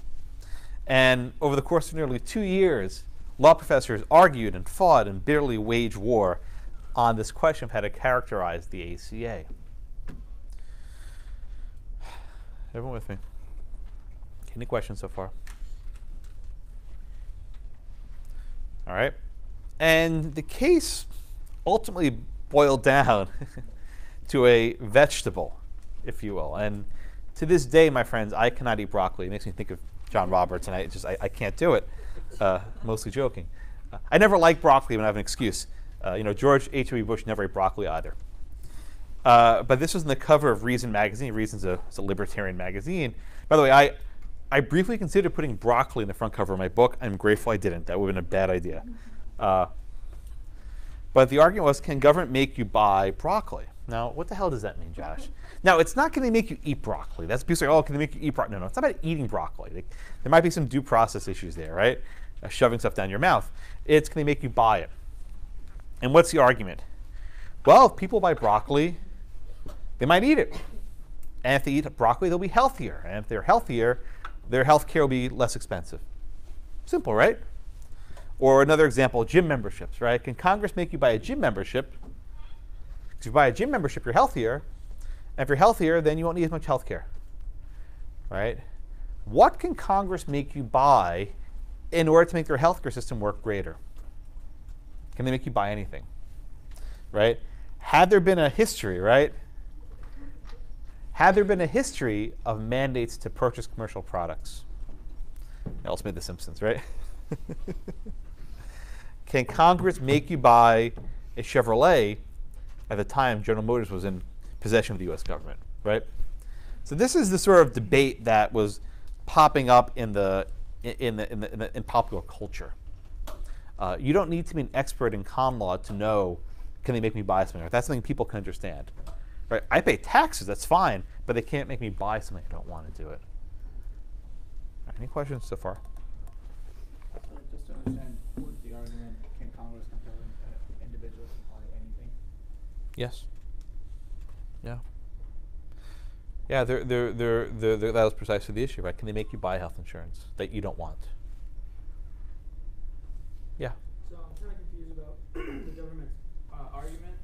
And over the course of nearly two years, law professors argued and fought and bitterly waged war on this question of how to characterize the ACA. Everyone with me? Any questions so far? All right. And the case ultimately boiled down to a vegetable, if you will. And to this day, my friends, I cannot eat broccoli. It makes me think of John Roberts, and I just I, I can't do it. Uh, mostly joking. Uh, I never like broccoli when I have an excuse. Uh, you know, George H.W. Bush never ate broccoli either. Uh, but this was in the cover of Reason magazine. Reason's a, a libertarian magazine. By the way, I, I briefly considered putting broccoli in the front cover of my book. I'm grateful I didn't. That would have been a bad idea. Uh, but the argument was, can government make you buy broccoli? Now, what the hell does that mean, Josh? Now, it's not going to make you eat broccoli. That's people say, oh, can they make you eat broccoli? No, no, it's not about eating broccoli. Like, there might be some due process issues there, right? Uh, shoving stuff down your mouth. It's going to make you buy it. And what's the argument? Well, if people buy broccoli, they might eat it. And if they eat broccoli, they'll be healthier. And if they're healthier, their health care will be less expensive. Simple, right? Or another example, gym memberships, right? Can Congress make you buy a gym membership? If you buy a gym membership, you're healthier. And if you're healthier, then you won't need as much health care. Right? What can Congress make you buy in order to make their healthcare system work greater? Can they make you buy anything? Right? Had there been a history, right? Had there been a history of mandates to purchase commercial products? Else made The Simpsons, right? Can Congress make you buy a Chevrolet at the time General Motors was in possession of the US government, right? So this is the sort of debate that was popping up in the in the in, the, in, the, in popular culture. Uh, you don't need to be an expert in con law to know can they make me buy something. That's something people can understand. Right? I pay taxes, that's fine, but they can't make me buy something I don't want to do it. Right, any questions so far? Just to understand, the argument, can Congress compel uh, individuals to buy anything? Yes. Yeah. Yeah, they're, they're, they're, they're, they're, that was precisely the issue, right? Can they make you buy health insurance that you don't want? Yeah. So I'm kind of confused about the government's uh, argument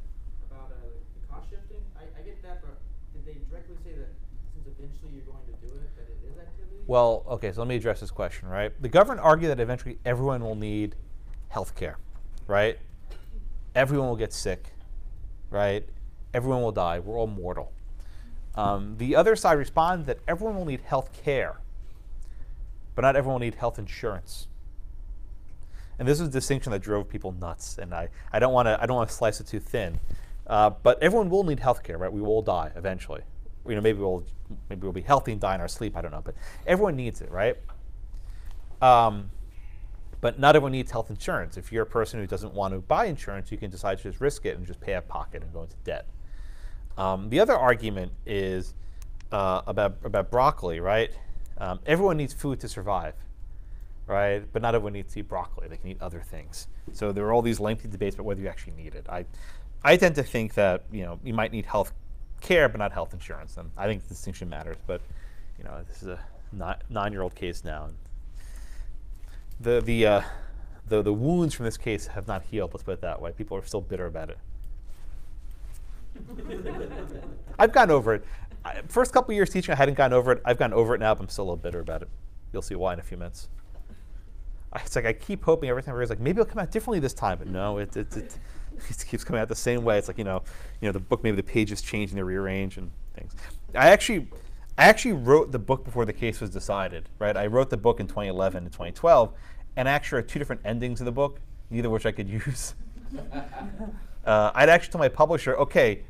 about uh, the cost shifting. I, I get that, but did they directly say that since eventually you're going to do it, that it is activity? Well, okay, so let me address this question, right? The government argued that eventually everyone will need health care, right? Everyone will get sick, right? Everyone will die. We're all mortal. Um, the other side responds that everyone will need health care, but not everyone will need health insurance. And this is a distinction that drove people nuts. And I, I don't want to I don't want to slice it too thin. Uh, but everyone will need health care, right? We will all die eventually. You know, maybe we'll maybe we'll be healthy and die in our sleep. I don't know, but everyone needs it, right? Um, but not everyone needs health insurance. If you're a person who doesn't want to buy insurance, you can decide to just risk it and just pay out pocket and go into debt. Um, the other argument is uh, about about broccoli, right? Um, everyone needs food to survive, right? But not everyone needs to eat broccoli. They can eat other things. So there are all these lengthy debates about whether you actually need it. I, I tend to think that you know you might need health care, but not health insurance. And I think the distinction matters. But you know, this is a ni- nine-year-old case now. The the uh, the the wounds from this case have not healed. Let's put it that way. People are still bitter about it. I've gotten over it. First couple years teaching, I hadn't gotten over it. I've gotten over it now, but I'm still a little bitter about it. You'll see why in a few minutes. It's like I keep hoping every time I realize like maybe it'll come out differently this time, but no, it it, it, it keeps coming out the same way. It's like you know, you know, the book maybe the pages change and they rearrange and things. I actually, I actually wrote the book before the case was decided. Right, I wrote the book in 2011 and 2012, and actually two different endings of the book, neither of which I could use. Uh, I'd actually tell my publisher, okay,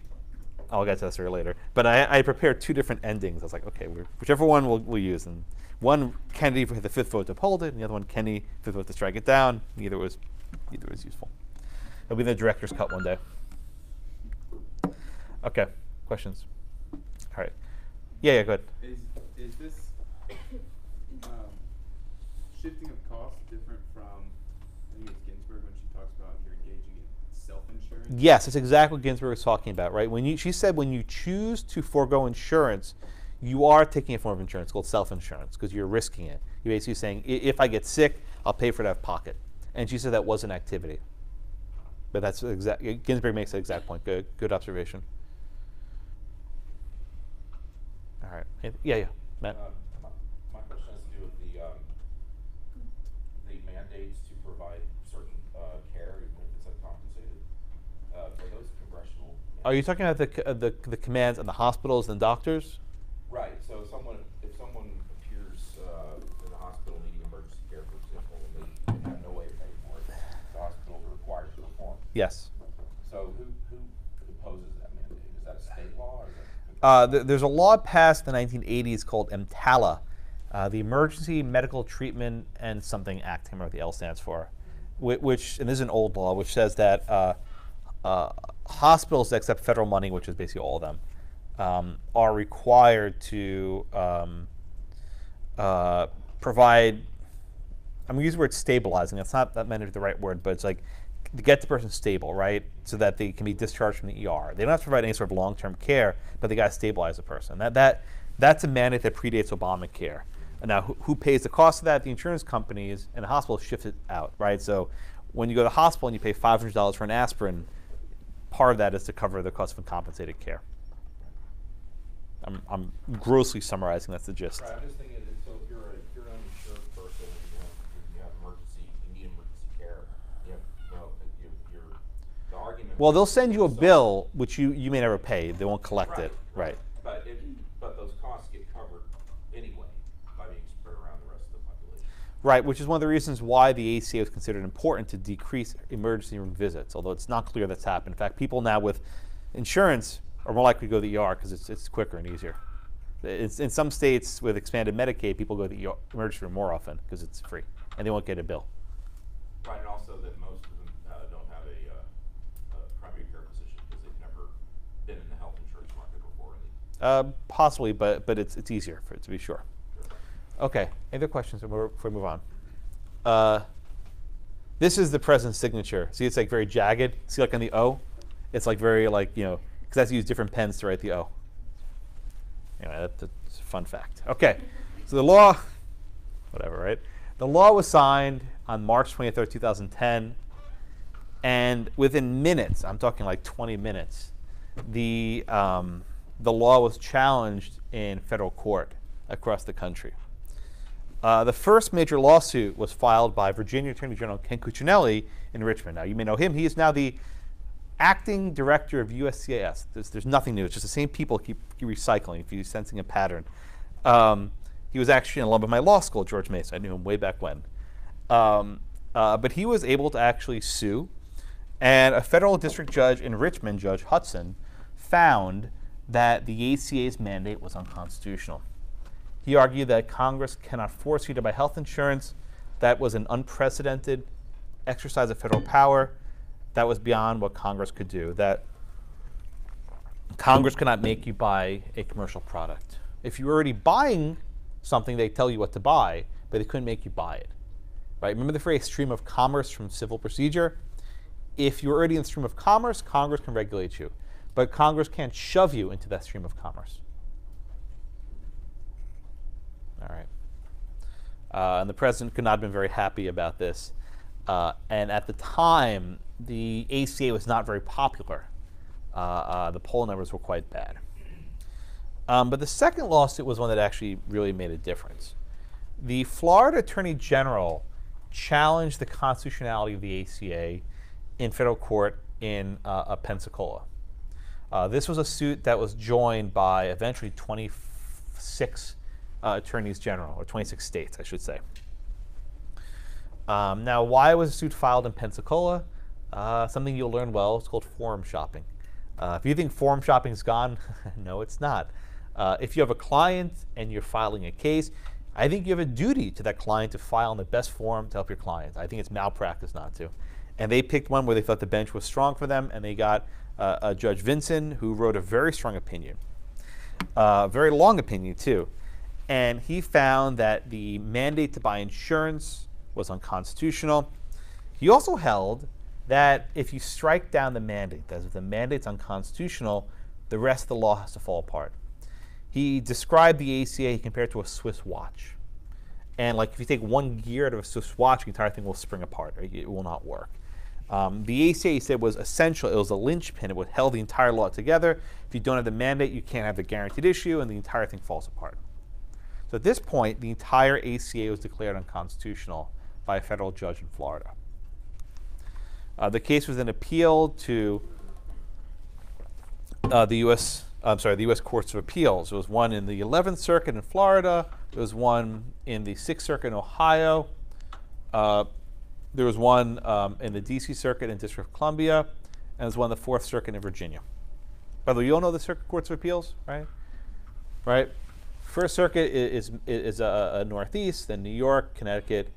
I'll get to this later, but I, I prepared two different endings. I was like, okay, whichever one we'll, we'll use. And one, Kennedy for the fifth vote to uphold it, and the other one, Kennedy fifth vote to strike it down. Neither was, neither was useful. It'll be in the director's cut one day. Okay, questions? All right. Yeah, yeah, go ahead. Is, is this um, shifting of costs different from, I think it's Ginsburg when she talks about you're engaging in self-insurance? Yes, it's exactly what Ginsburg was talking about, right? When you, she said when you choose to forego insurance, you are taking a form of insurance called self-insurance because you're risking it. You're basically saying, "I- if I get sick, I'll pay for it out of pocket. And she said that was an activity. But that's exact. Ginsburg makes that exact point. Good, good observation. All right. Yeah, yeah, Matt. Um, my, my question has to do with the, um, the mandates to provide certain, uh, care, even if it's uncompensated. Uh, are those congressional? Are you talking about the, uh, the the commands on the hospitals and doctors? Right, so someone, if someone appears, uh, in the hospital needing emergency care, for example, and they, they have no way of paying for it, the hospital is required to perform. Yes. So who, who imposes that mandate? Is that a state law or is that? Uh, th- there's a law passed in the 1980s called EMTALA, uh, the Emergency Medical Treatment and something Act. I remember what the L stands for. Whi- Which, and this is an old law, which says that uh, uh, hospitals that accept federal money, which is basically all of them, um, are required to um, uh, provide. I'm going to use the word stabilizing. That's not that meant to be the right word, but it's like to get the person stable, right? So that they can be discharged from the ER. They don't have to provide any sort of long-term care, but they got to stabilize the person. That that that's a mandate that predates Obamacare. And now, who, who pays the cost of that? The insurance companies and the hospital shift it out, right? So when you go to the hospital and you pay $500 for an aspirin, part of that is to cover the cost of uncompensated care. I'm, I'm grossly summarizing. That's the gist. Right, I'm just thinking, that so if you're a, if you're an uninsured person, and you have, you have emergency, you need emergency care, you have, well, you, you're, the argument. Well, they'll send you a bill, which you, you may never pay. They won't collect it. Right. But it, but those costs get covered anyway by being spread around the rest of the population. Right, which is one of the reasons why the ACA was considered important to decrease emergency room visits, although it's not clear that's happened. In fact, people now with insurance are more likely to go to the ER because it's, it's quicker and easier. It's, in some states with expanded Medicaid, people go to the ER, emergency room more often because it's free and they won't get a bill. Right, and also that most of them, uh, don't have a, uh, a primary care physician because they've never been in the health insurance market before. Uh, possibly, but, but it's, it's easier for it to be sure. Okay, any other questions before we move on? Uh, this is the president's signature. See, it's like very jagged. See, like on the O, it's like very like you know, because I have to use different pens to write the O. Anyway, that, that's a fun fact. Okay, so the law, whatever, right? The law was signed on March 23rd, 2010, and within minutes, I'm talking like 20 minutes, the um, the law was challenged in federal court across the country. Uh, the first major lawsuit was filed by Virginia Attorney General Ken Cuccinelli in Richmond. Now, you may know him. He is now the acting director of USCIS. There's, there's nothing new. It's just the same people keep, keep recycling if you're sensing a pattern. Um, he was actually an alum of my law school, George Mason. I knew him way back when. Um, uh, but he was able to actually sue, and a federal district judge in Richmond, Judge Hudson, found that the ACA's mandate was unconstitutional. He argued that Congress cannot force you to buy health insurance. That was an unprecedented exercise of federal power. That was beyond what Congress could do. That Congress cannot make you buy a commercial product. If you're already buying something, they tell you what to buy, but they couldn't make you buy it. Right? Remember the phrase stream of commerce from civil procedure? If you're already in the stream of commerce, Congress can regulate you. But Congress can't shove you into that stream of commerce. All right. Uh, and the president could not have been very happy about this. Uh, and at the time, the ACA was not very popular. Uh, uh, the poll numbers were quite bad. Um, but the second lawsuit was one that actually really made a difference. The Florida Attorney General challenged the constitutionality of the ACA in federal court in uh, Pensacola. Uh, this was a suit that was joined by eventually 26 uh, attorneys general, or 26 states, I should say. Um, now, why was a suit filed in Pensacola? Uh, something you'll learn well. It's called forum shopping. Uh, if you think forum shopping is gone, no, it's not. Uh, if you have a client and you're filing a case, I think you have a duty to that client to file in the best forum to help your client. I think it's malpractice not to. And they picked one where they thought the bench was strong for them, and they got uh, Judge Vinson, who wrote a very strong opinion, uh, very long opinion too. And he found that the mandate to buy insurance was unconstitutional. He also held that if you strike down the mandate, that if the mandate's unconstitutional, the rest of the law has to fall apart. He described the ACA, he compared to a Swiss watch. And like if you take one gear out of a Swiss watch, the entire thing will spring apart. It will not work. Um, the ACA he said was essential. It was a linchpin. It would held the entire law together. If you don't have the mandate, you can't have the guaranteed issue, and the entire thing falls apart. So at this point, the entire ACA was declared unconstitutional by a federal judge in Florida. Uh, the case was then appealed to uh, the U.S. I'm sorry, the U.S. Courts of Appeals. There was one in the 11th Circuit in Florida. There was one in the 6th Circuit in Ohio. Uh, there was one um, in the D.C. Circuit in District of Columbia, and there was one in the 4th Circuit in Virginia. By the way, you all know the Circuit Courts of Appeals, right? Right. First Circuit is is, is uh, Northeast, then New York, Connecticut,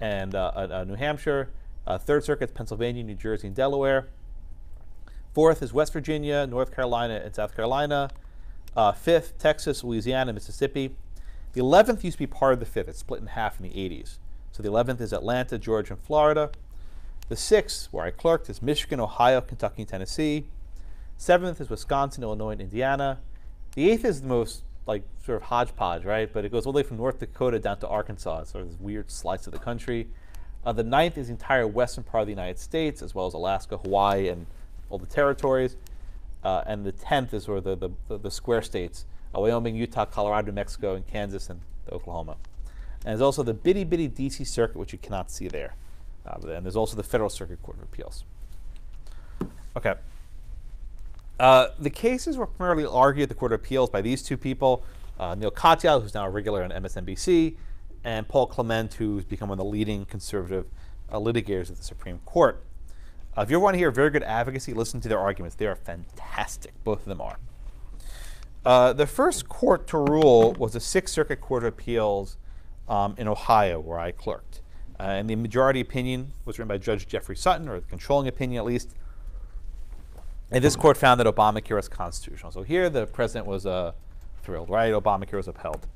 and uh, New Hampshire. Uh, third Circuit, is Pennsylvania, New Jersey, and Delaware. Fourth is West Virginia, North Carolina, and South Carolina. Uh, fifth, Texas, Louisiana, Mississippi. The 11th used to be part of the fifth. It's split in half in the 80s. So the 11th is Atlanta, Georgia, and Florida. The sixth, where I clerked, is Michigan, Ohio, Kentucky, and Tennessee. Seventh is Wisconsin, Illinois, and Indiana. The eighth is the most like sort of hodgepodge, right? But it goes all the way from North Dakota down to Arkansas, sort of this weird slice of the country. Uh, the ninth is the entire western part of the United States, as well as Alaska, Hawaii, and all the territories. Uh, and the tenth is sort of the, the, the, square states, uh, Wyoming, Utah, Colorado, New Mexico, and Kansas, and Oklahoma. And there's also the bitty bitty DC Circuit, which you cannot see there. Uh, and there's also the Federal Circuit Court of Appeals. Okay. Uh, the cases were primarily argued at the Court of Appeals by these two people uh, Neil Katyal, who's now a regular on MSNBC, and Paul Clement, who's become one of the leading conservative uh, litigators at the Supreme Court. Uh, if you ever want to hear very good advocacy, listen to their arguments. They are fantastic. Both of them are. Uh, the first court to rule was the Sixth Circuit Court of Appeals um, in Ohio, where I clerked. And the majority opinion was written by Judge Jeffrey Sutton, or the controlling opinion at least. And this court found that Obamacare was constitutional. So here the president was uh, thrilled, right? Obamacare was upheld.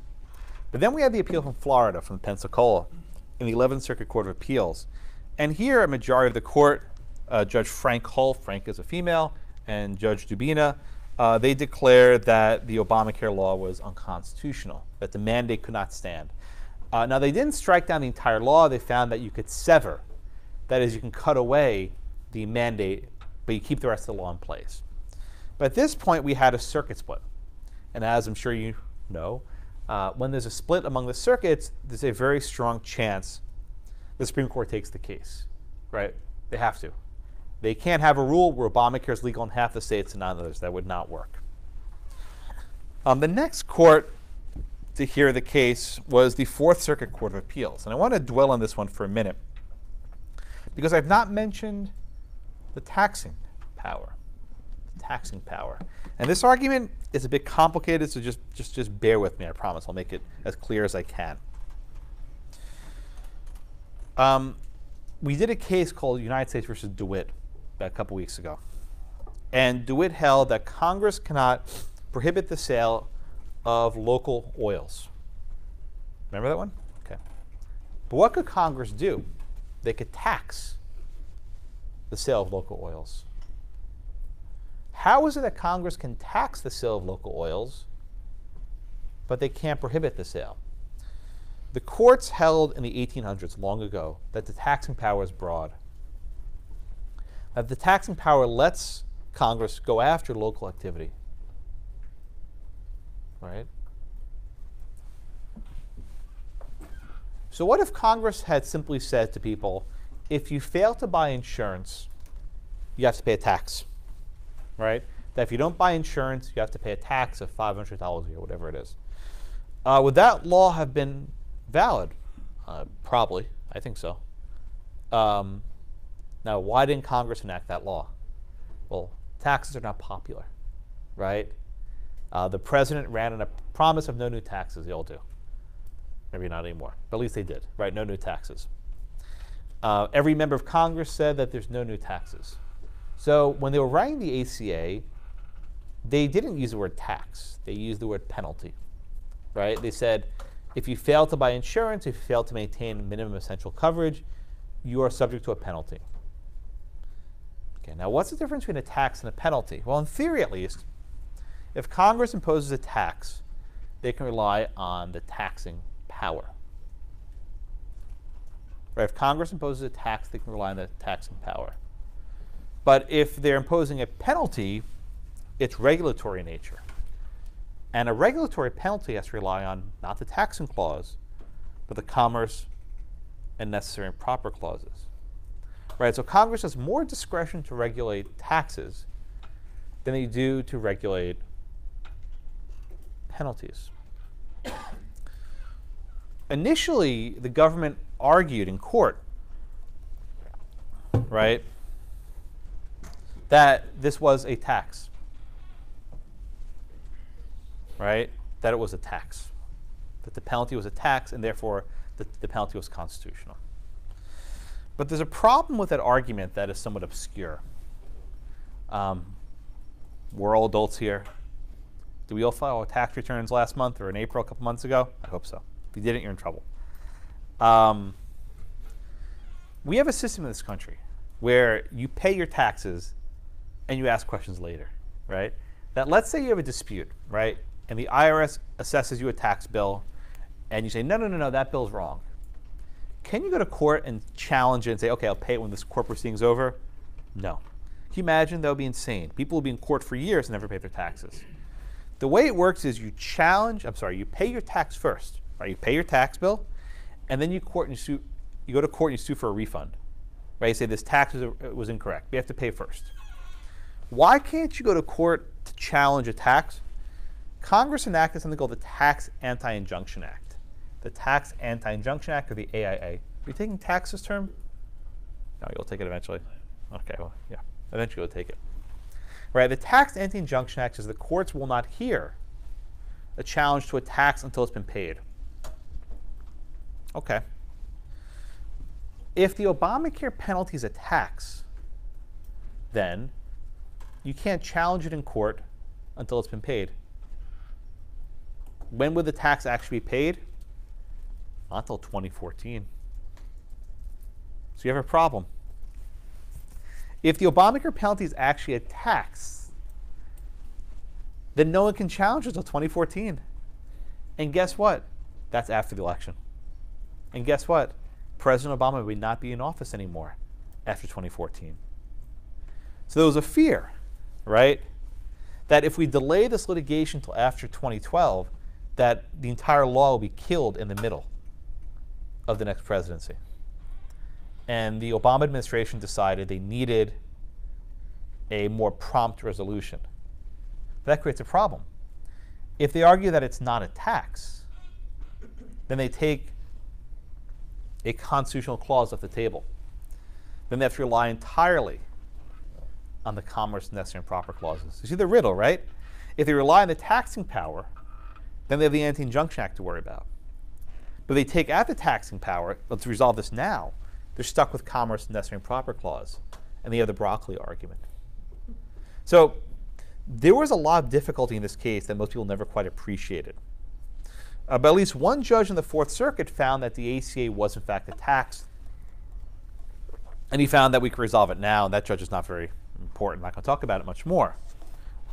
But then we had the appeal from Florida, from Pensacola, in the 11th Circuit Court of Appeals. And here, a majority of the court, uh, Judge Frank Hull, Frank is a female, and Judge Dubina, uh, they declared that the Obamacare law was unconstitutional, that the mandate could not stand. Uh, now, they didn't strike down the entire law. They found that you could sever, that is, you can cut away the mandate, but you keep the rest of the law in place. But at this point, we had a circuit split. And as I'm sure you know, uh, when there's a split among the circuits, there's a very strong chance the Supreme Court takes the case, right? They have to. They can't have a rule where Obamacare is legal in half the states and not others. That would not work. Um, the next court to hear the case was the Fourth Circuit Court of Appeals. And I want to dwell on this one for a minute because I've not mentioned the taxing power. The taxing power. And this argument is a bit complicated, so just, just, just bear with me, I promise. I'll make it as clear as I can. Um, we did a case called United States versus DeWitt a couple weeks ago. And DeWitt held that Congress cannot prohibit the sale of local oils. Remember that one? Okay. But what could Congress do? They could tax the sale of local oils. How is it that Congress can tax the sale of local oils, but they can't prohibit the sale? The courts held in the 1800s, long ago, that the taxing power is broad. That the taxing power lets Congress go after local activity. Right? So, what if Congress had simply said to people, if you fail to buy insurance, you have to pay a tax? Right? That if you don't buy insurance, you have to pay a tax of $500 a year, whatever it is. Uh, would that law have been valid? Uh, probably. I think so. Um, now, why didn't Congress enact that law? Well, taxes are not popular, right? Uh, the president ran on a promise of no new taxes. They all do. Maybe not anymore, but at least they did, right? No new taxes. Uh, every member of Congress said that there's no new taxes. So when they were writing the ACA, they didn't use the word tax. They used the word penalty, right? They said, if you fail to buy insurance, if you fail to maintain minimum essential coverage, you are subject to a penalty. Okay, now what's the difference between a tax and a penalty? Well, in theory at least, if Congress imposes a tax, they can rely on the taxing power. Right? If Congress imposes a tax, they can rely on the taxing power. But if they're imposing a penalty, it's regulatory in nature. And a regulatory penalty has to rely on not the taxing clause, but the commerce and necessary and proper clauses. Right? So Congress has more discretion to regulate taxes than they do to regulate penalties. Initially, the government argued in court, right, that this was a tax, right? That it was a tax, that the penalty was a tax, and therefore the, the penalty was constitutional. But there's a problem with that argument that is somewhat obscure. Um, we're all adults here. Did we all file tax returns last month or in April a couple months ago? I hope so. If you didn't, you're in trouble. Um, we have a system in this country where you pay your taxes and you ask questions later, right? That let's say you have a dispute, right? And the IRS assesses you a tax bill and you say, no, no, no, no, that bill's wrong. Can you go to court and challenge it and say, okay, I'll pay it when this court proceeding's over? No. Can you imagine? That would be insane. People will be in court for years and never pay their taxes. The way it works is you challenge, I'm sorry, you pay your tax first, right? You pay your tax bill, and then you court and you sue, you go to court and you sue for a refund, right? You say this tax was, uh, was incorrect. You have to pay first. Why can't you go to court to challenge a tax? Congress enacted something called the Tax Anti-Injunction Act. The Tax Anti-Injunction Act, or the AIA. Are you taking tax this term? No, you'll take it eventually. Okay, well, yeah, eventually you'll take it. Right, the Tax Anti-Injunction Act says the courts will not hear a challenge to a tax until it's been paid. Okay. If the Obamacare penalty is a tax, then you can't challenge it in court until it's been paid. When would the tax actually be paid? Not until 2014. So you have a problem. If the Obamacare penalty is actually a tax, then no one can challenge it until 2014. And guess what? That's after the election. And guess what? President Obama would not be in office anymore after 2014. So there was a fear, right, that if we delay this litigation until after 2012, that the entire law will be killed in the middle of the next presidency. And the Obama administration decided they needed a more prompt resolution. That creates a problem. If they argue that it's not a tax, then they take a constitutional clause off the table. Then they have to rely entirely on the commerce necessary and proper clauses. You see the riddle, right? If they rely on the taxing power, then they have the Anti Injunction Act to worry about. But they take out the taxing power, let's resolve this now, they're stuck with commerce necessary and proper clause. And they have the broccoli argument. So there was a lot of difficulty in this case that most people never quite appreciated. Uh, but at least one judge in the Fourth Circuit found that the ACA was in fact a tax. And he found that we could resolve it now, and that judge is not very important. I'm not going to talk about it much more.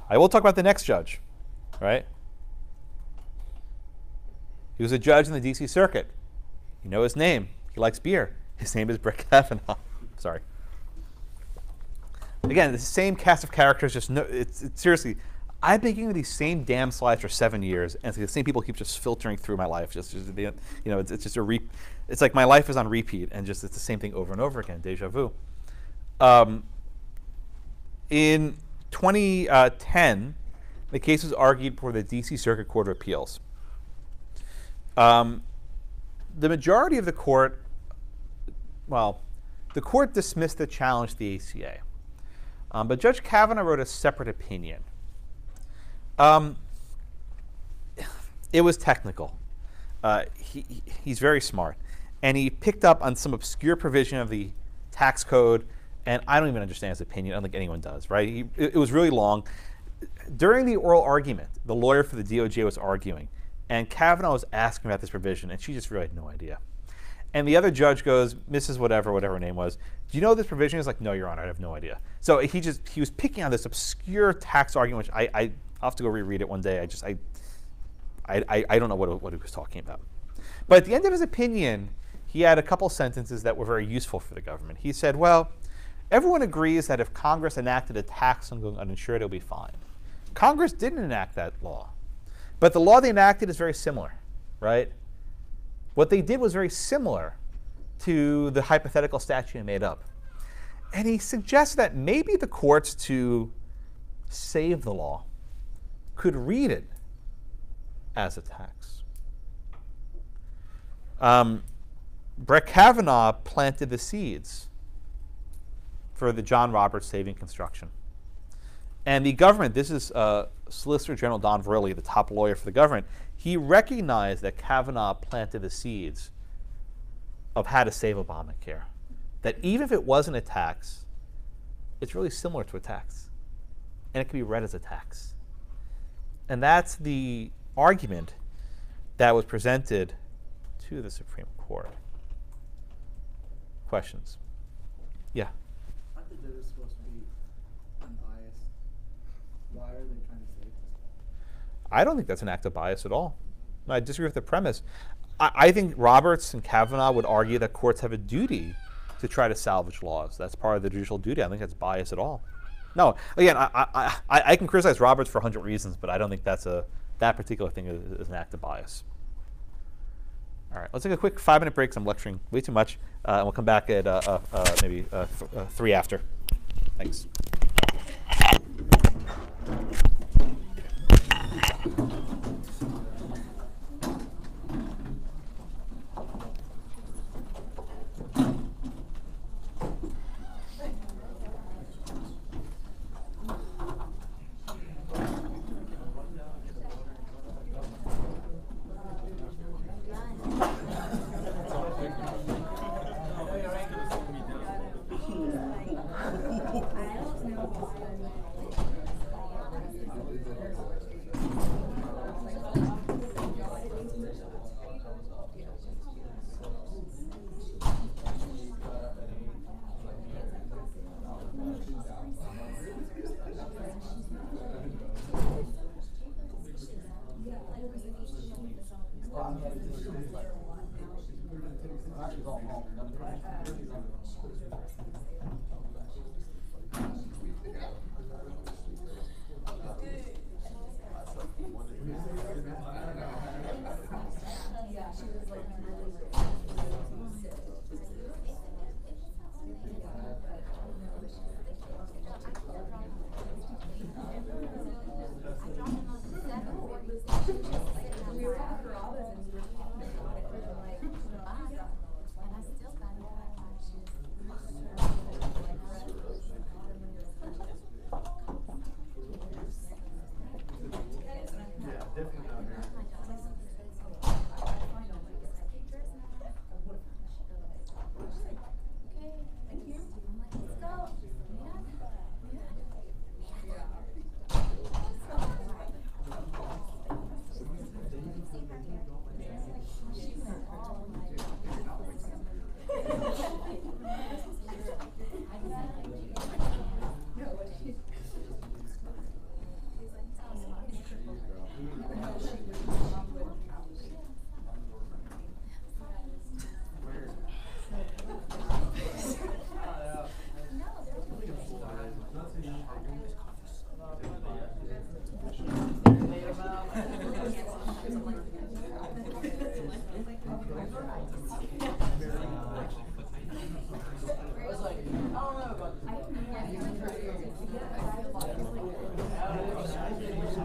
I will talk about the next judge, right? He was a judge in the DC Circuit. You know his name. He likes beer. His name is Brett Kavanaugh. Sorry. Again, the same cast of characters. Just no. It's, it's seriously. I've been getting these same damn slides for seven years, and the same people keep just filtering through my life. Just, just you know, it's, it's just a re. It's like my life is on repeat, and just it's the same thing over and over again. Deja vu. Um, in 2010, the case was argued before the DC Circuit Court of Appeals. Um, the majority of the court, well, the court dismissed the challenge to the ACA. Um, but Judge Kavanaugh wrote a separate opinion. Um, it was technical. Uh, he, he's very smart. And he picked up on some obscure provision of the tax code, and I don't even understand his opinion. I don't think anyone does, right? He, it, it was really long. During the oral argument, the lawyer for the DOJ was arguing, and Kavanaugh was asking about this provision, and she just really had no idea. And the other judge goes, Mrs. Whatever, whatever her name was, do you know this provision? He's like, no, Your Honor, I have no idea. So he just he was picking on this obscure tax argument, which I, I I'll have to go reread it one day. I just I I, I don't know what, what he was talking about. But at the end of his opinion, he had a couple sentences that were very useful for the government. He said, well, everyone agrees that if Congress enacted a tax on going uninsured, it'll be fine. Congress didn't enact that law. But the law they enacted is very similar, right? What they did was very similar to the hypothetical statute he made up. And he suggests that maybe the courts, to save the law, could read it as a tax. Um, Brett Kavanaugh planted the seeds for the John Roberts Saving Construction. And the government, this is uh, Solicitor General Don Verrilli, the top lawyer for the government, he recognized that Kavanaugh planted the seeds of how to save Obamacare. That even if it wasn't a tax, it's really similar to a tax. And it can be read as a tax. And that's the argument that was presented to the Supreme Court. Questions? Yeah. Aren't the judges supposed to be unbiased? Why are they trying to save this? I don't think that's an act of bias at all. I disagree with the premise. I, I think Roberts and Kavanaugh would argue that courts have a duty to try to salvage laws. That's part of the judicial duty. I don't think that's bias at all. No, again, I, I, I, I can criticize Roberts for a hundred reasons, but I don't think that's a that particular thing is, is an act of bias. All right, let's take a quick five-minute break. 'cause I'm lecturing way too much, uh, and we'll come back at uh, uh, uh, maybe uh, uh, three after. Thanks.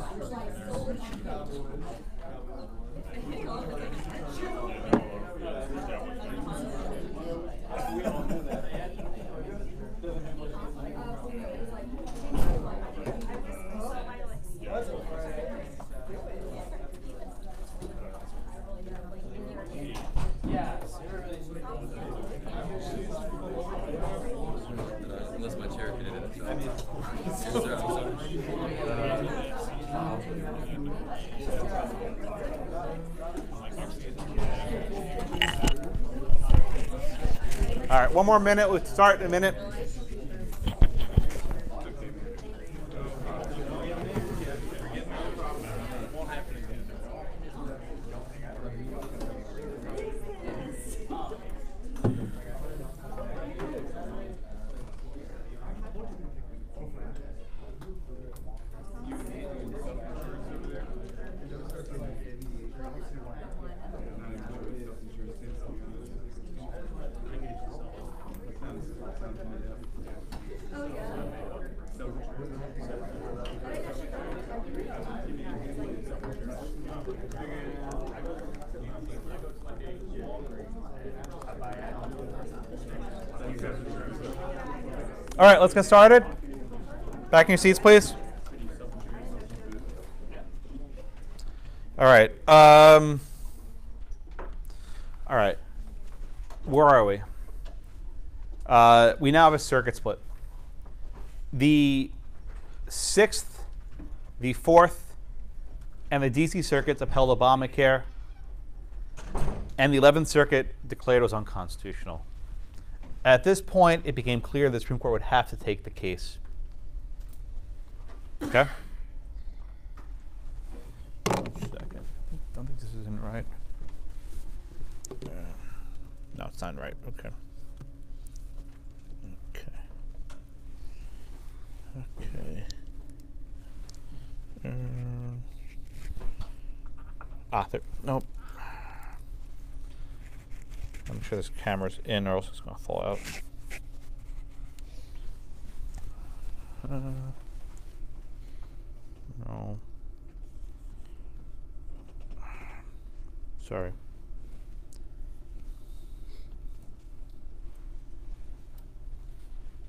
my chair can edit it. I mean, sorry, I'm sorry. All right, one more minute. We'll start in a minute. All right, let's get started. Back in your seats, please. All right. Um, all right. Where are we? Uh, we now have a circuit split. The sixth, the fourth, and the DC circuits upheld Obamacare, and the 11th Circuit declared it was unconstitutional. At this point, it became clear the Supreme Court would have to take the case. Okay? Second. I Don't think this isn't right. Uh, no, it's not right. Okay. Okay. Okay. Um, there. Nope. Make sure this camera's in, or else it's gonna fall out. Uh, no. Sorry.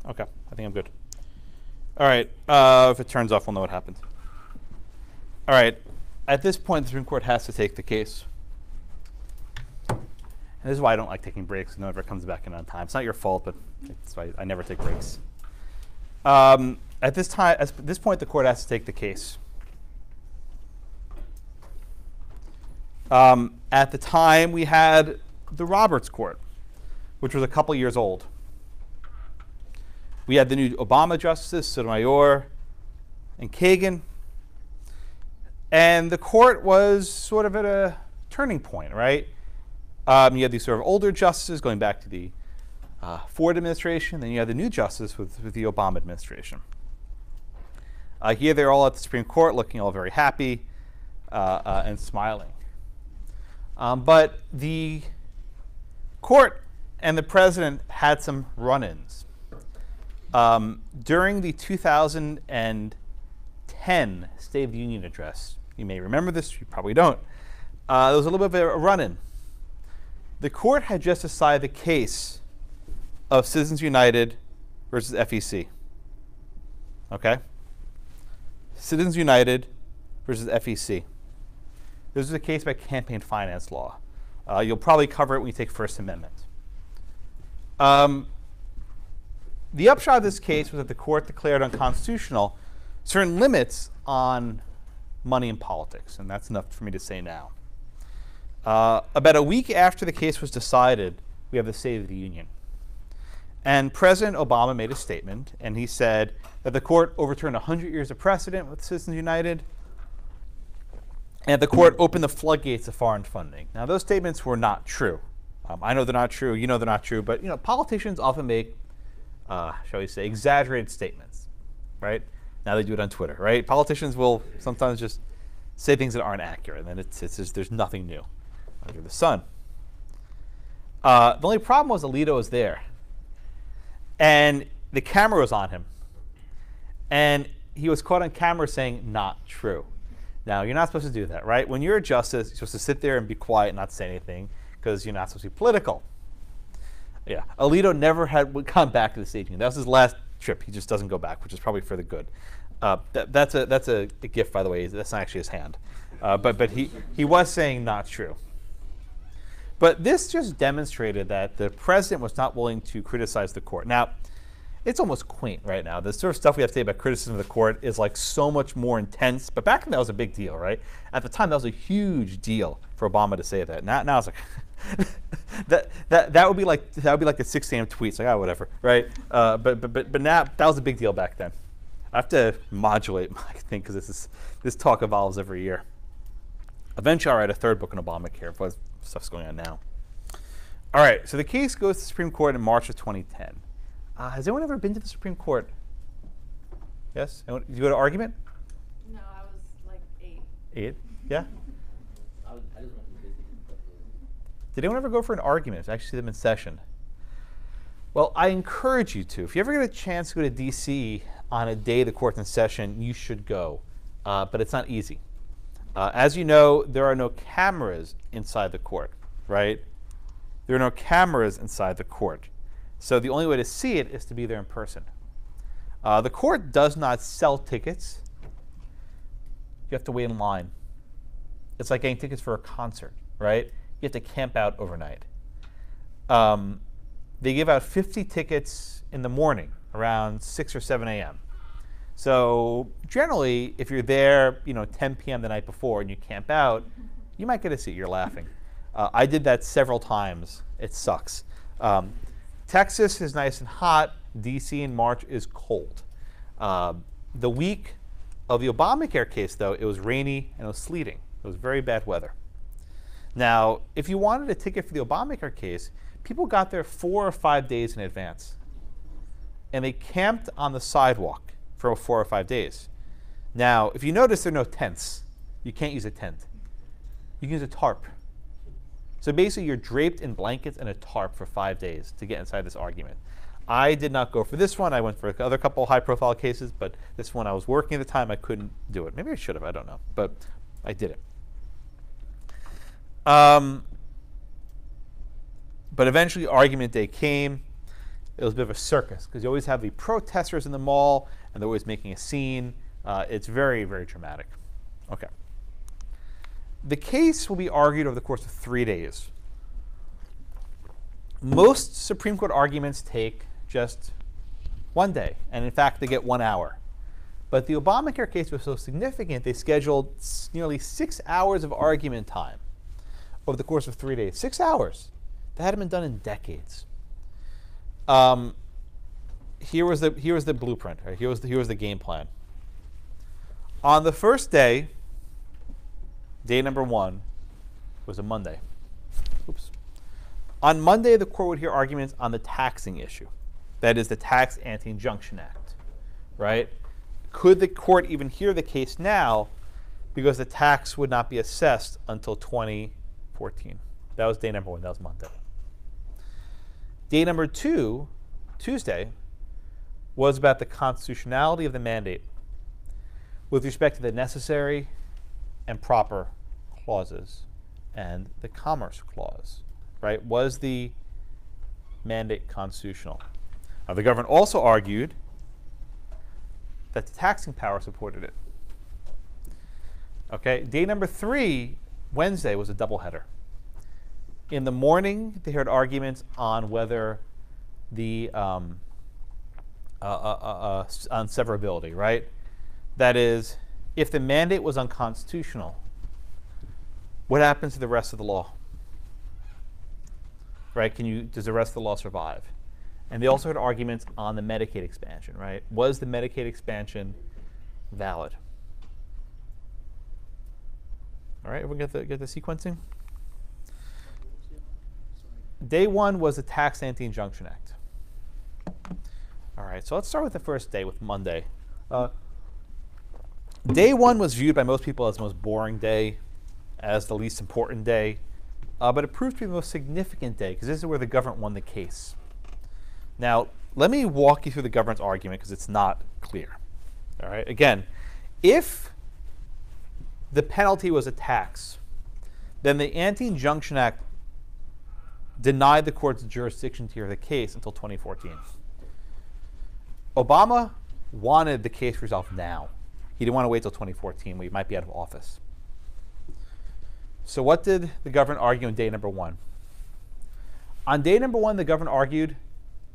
Okay, I think I'm good. All right, uh, if it turns off, we'll know what happened. All right, at this point, the Supreme Court has to take the case. And this is why I don't like taking breaks. No one ever comes back in on time. It's not your fault, but it's why I never take breaks. Um, at this time, at this point, the court has to take the case. Um, at the time, we had the Roberts Court, which was a couple years old. We had the new Obama justices, Sotomayor and Kagan. And the court was sort of at a turning point, right? Um, you had these sort of older justices going back to the uh, Ford administration. Then you had the new justice with, with the Obama administration. Uh, here they're all at the Supreme Court looking all very happy uh, uh, and smiling. Um, but the court and the president had some run ins. Um, during the 2010 State of the Union address, you may remember this, you probably don't, uh, there was a little bit of a run in. The court had just decided the case of Citizens United versus FEC. Okay? Citizens United versus FEC. This is a case by campaign finance law. Uh, you'll probably cover it when you take First Amendment. Um, the upshot of this case was that the court declared unconstitutional certain limits on money in politics, and that's enough for me to say now. Uh, about a week after the case was decided, we have the State of the Union. And President Obama made a statement, and he said that the court overturned 100 years of precedent with Citizens United, and the court opened the floodgates of foreign funding. Now, those statements were not true. Um, I know they're not true. You know they're not true. But you know, politicians often make, uh, shall we say, exaggerated statements, right? Now they do it on Twitter, right? Politicians will sometimes just say things that aren't accurate, and then it's, it's just there's nothing new under the sun. Uh, the only problem was Alito was there, and the camera was on him, and he was caught on camera saying "not true." Now you're not supposed to do that, right? When you're a justice, you're supposed to sit there and be quiet and not say anything because you're not supposed to be political. Yeah, Alito never had come back to the staging. That was his last trip. He just doesn't go back, which is probably for the good. Uh, that, that's a that's a, a gift, by the way. That's not actually his hand, uh, but but he he was saying not true. But this just demonstrated that the president was not willing to criticize the court. Now, it's almost quaint right now. The sort of stuff we have to say about criticism of the court is like so much more intense. But back then that was a big deal, right? At the time that was a huge deal for Obama to say that. Now, now it's like that, that that would be like that would be like the 6 a.m. tweets, like oh whatever, right? Uh, but but but but now that was a big deal back then. I have to modulate my thing because this is this talk evolves every year. Eventually, I'll write a third book on Obamacare. What stuff's going on now? All right, so the case goes to the Supreme Court in March of 2010. Uh, has anyone ever been to the Supreme Court? Yes? Anyone, did you go to argument? No, I was like eight. Eight? Yeah? I, was, I just went to visit. but, Did anyone ever go for an argument? I Actually, see them in session. Well, I encourage you to. If you ever get a chance to go to D.C. on a day the court's in session, you should go. Uh, but it's not easy. Uh, as you know, there are no cameras inside the court, right? There are no cameras inside the court. So the only way to see it is to be there in person. Uh, the court does not sell tickets. You have to wait in line. It's like getting tickets for a concert, right? You have to camp out overnight. Um, they give out 50 tickets in the morning around 6 or 7 a.m. So generally, if you're there, you know, 10 p.m. the night before and you camp out, you might get a seat. You're laughing. Uh, I did that several times. It sucks. Um, Texas is nice and hot. DC in March is cold. Uh, the week of the Obamacare case, though, it was rainy and it was sleeting. It was very bad weather. Now, if you wanted a ticket for the Obamacare case, people got there four or five days in advance. And they camped on the sidewalk for four or five days. Now, if you notice, there are no tents. You can't use a tent. You can use a tarp. So basically, you're draped in blankets and a tarp for five days to get inside this argument. I did not go for this one. I went for other couple high profile cases, but this one I was working at the time. I couldn't do it. Maybe I should have. I don't know. But I did it. Um, but eventually, argument day came. It was a bit of a circus because you always have the protesters in the mall and they're always making a scene. Uh, it's very, very dramatic. Okay. The case will be argued over the course of three days. Most Supreme Court arguments take just one day, and in fact, they get one hour. But the Obamacare case was so significant, they scheduled nearly six hours of argument time over the course of three days. Six hours. That hadn't been done in decades. Um, here was the here was the blueprint. Right? Here was the, here was the game plan. On the first day, day number one, was a Monday. Oops. On Monday, the court would hear arguments on the taxing issue, that is the Tax Anti-Injunction Act, right? Could the court even hear the case now, because the tax would not be assessed until 2014? That was day number one. That was Monday. Day number two, Tuesday, was about the constitutionality of the mandate with respect to the necessary and proper clauses and the commerce clause, right? Was the mandate constitutional? Now, the government also argued that the taxing power supported it. Okay, day number three, Wednesday, was a doubleheader. In the morning, they heard arguments on whether the um, uh, uh, uh, uh, on severability, right? That is, if the mandate was unconstitutional, what happens to the rest of the law? Right? Can you does the rest of the law survive? And they also had arguments on the Medicaid expansion, right? Was the Medicaid expansion valid? All right, we get the get the sequencing? Day one was the Tax Anti-Injunction Act. All right, so let's start with the first day, with Monday. Uh, day one was viewed by most people as the most boring day, as the least important day, uh, but it proved to be the most significant day because this is where the government won the case. Now, let me walk you through the government's argument because it's not clear. All right, again, if the penalty was a tax, then the Anti Injunction Act denied the court's jurisdiction to hear the case until 2014. Obama wanted the case resolved now. He didn't want to wait till 2014 when he might be out of office. So, what did the government argue on day number one? On day number one, the government argued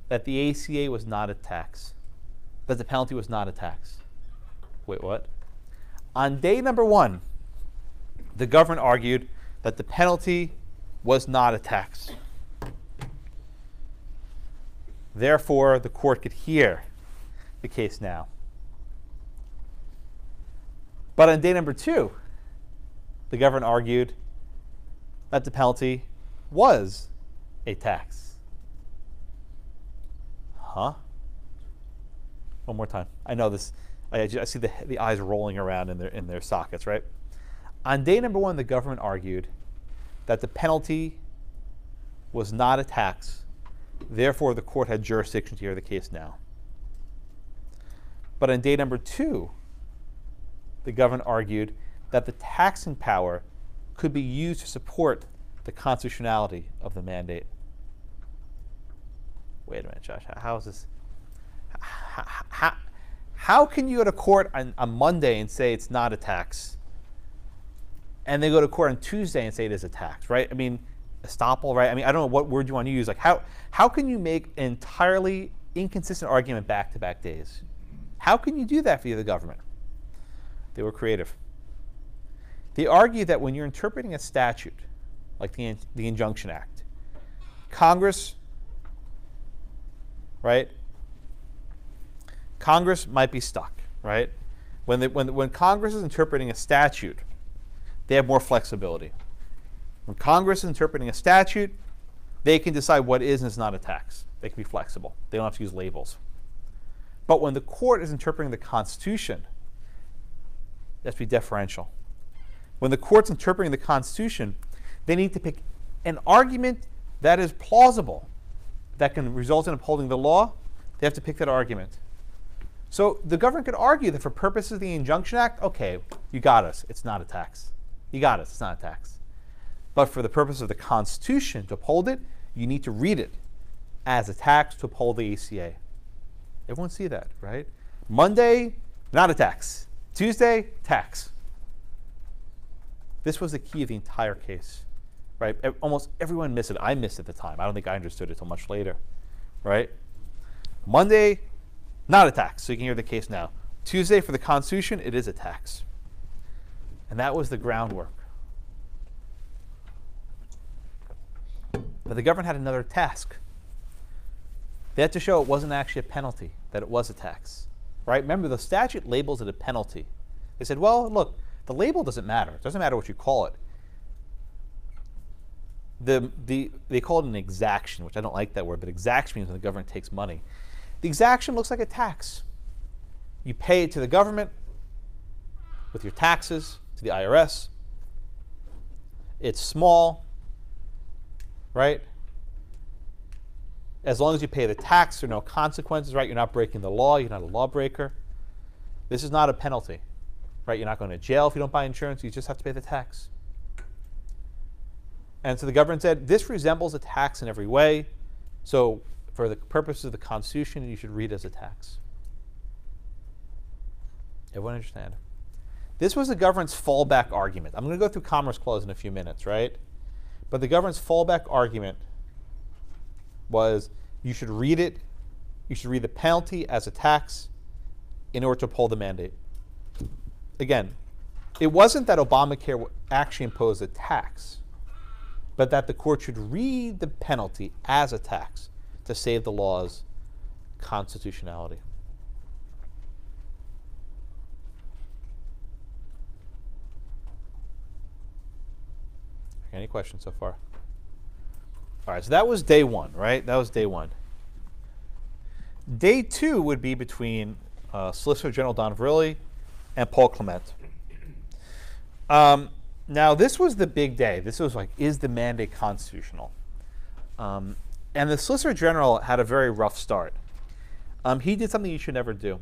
that the ACA was not a tax, that the penalty was not a tax. Wait, what? On day number one, the government argued that the penalty was not a tax. Therefore, the court could hear the case now. But on day number two, the government argued that the penalty was a tax. Huh? One more time. I know this. I, I see the, the eyes rolling around in their, in their sockets, right? On day number one, the government argued that the penalty was not a tax. Therefore, the court had jurisdiction to hear the case now. But on day number two, the government argued that the taxing power could be used to support the constitutionality of the mandate. Wait a minute, Josh. How is this? How, how, how can you go to court on, on Monday and say it's not a tax, and then go to court on Tuesday and say it is a tax, right? I mean, estoppel, right? I mean, I don't know what word you want to use. Like, how, how can you make an entirely inconsistent argument back to back days? How can you do that via the government? They were creative. They argue that when you're interpreting a statute, like the, the Injunction Act, Congress, right? Congress might be stuck, right? When, the, when, when Congress is interpreting a statute, they have more flexibility. When Congress is interpreting a statute, they can decide what is and is not a tax. They can be flexible. They don't have to use labels. But when the court is interpreting the Constitution, it has to be deferential. When the court's interpreting the Constitution, they need to pick an argument that is plausible, that can result in upholding the law. They have to pick that argument. So the government could argue that for purposes of the Injunction Act, okay, you got us. It's not a tax. You got us. It's not a tax. But for the purpose of the Constitution to uphold it, you need to read it as a tax to uphold the ACA. Everyone see that, right? Monday, not a tax. Tuesday, tax. This was the key of the entire case, right? Almost everyone missed it. I missed it at the time. I don't think I understood it until much later, right? Monday, not a tax. So you can hear the case now. Tuesday, for the Constitution, it is a tax. And that was the groundwork. But the government had another task. They had to show it wasn't actually a penalty, that it was a tax. Right? Remember, the statute labels it a penalty. They said, well, look, the label doesn't matter. It doesn't matter what you call it. The, the, they call it an exaction, which I don't like that word, but exaction means when the government takes money. The exaction looks like a tax. You pay it to the government with your taxes, to the IRS. It's small, right? As long as you pay the tax, there are no consequences, right? You're not breaking the law, you're not a lawbreaker. This is not a penalty, right? You're not going to jail if you don't buy insurance, you just have to pay the tax. And so the government said this resembles a tax in every way. So, for the purposes of the Constitution, you should read as a tax. Everyone understand? This was the government's fallback argument. I'm going to go through Commerce Clause in a few minutes, right? But the government's fallback argument was you should read it, you should read the penalty as a tax in order to uphold the mandate. Again, it wasn't that Obamacare actually imposed a tax, but that the court should read the penalty as a tax to save the law's constitutionality. Any questions so far? All right, so that was day one, right? That was day one. Day two would be between uh, Solicitor General Don Verrilli and Paul Clement. Um, now, this was the big day. This was like, is the mandate constitutional? Um, and the Solicitor General had a very rough start. Um, he did something you should never do.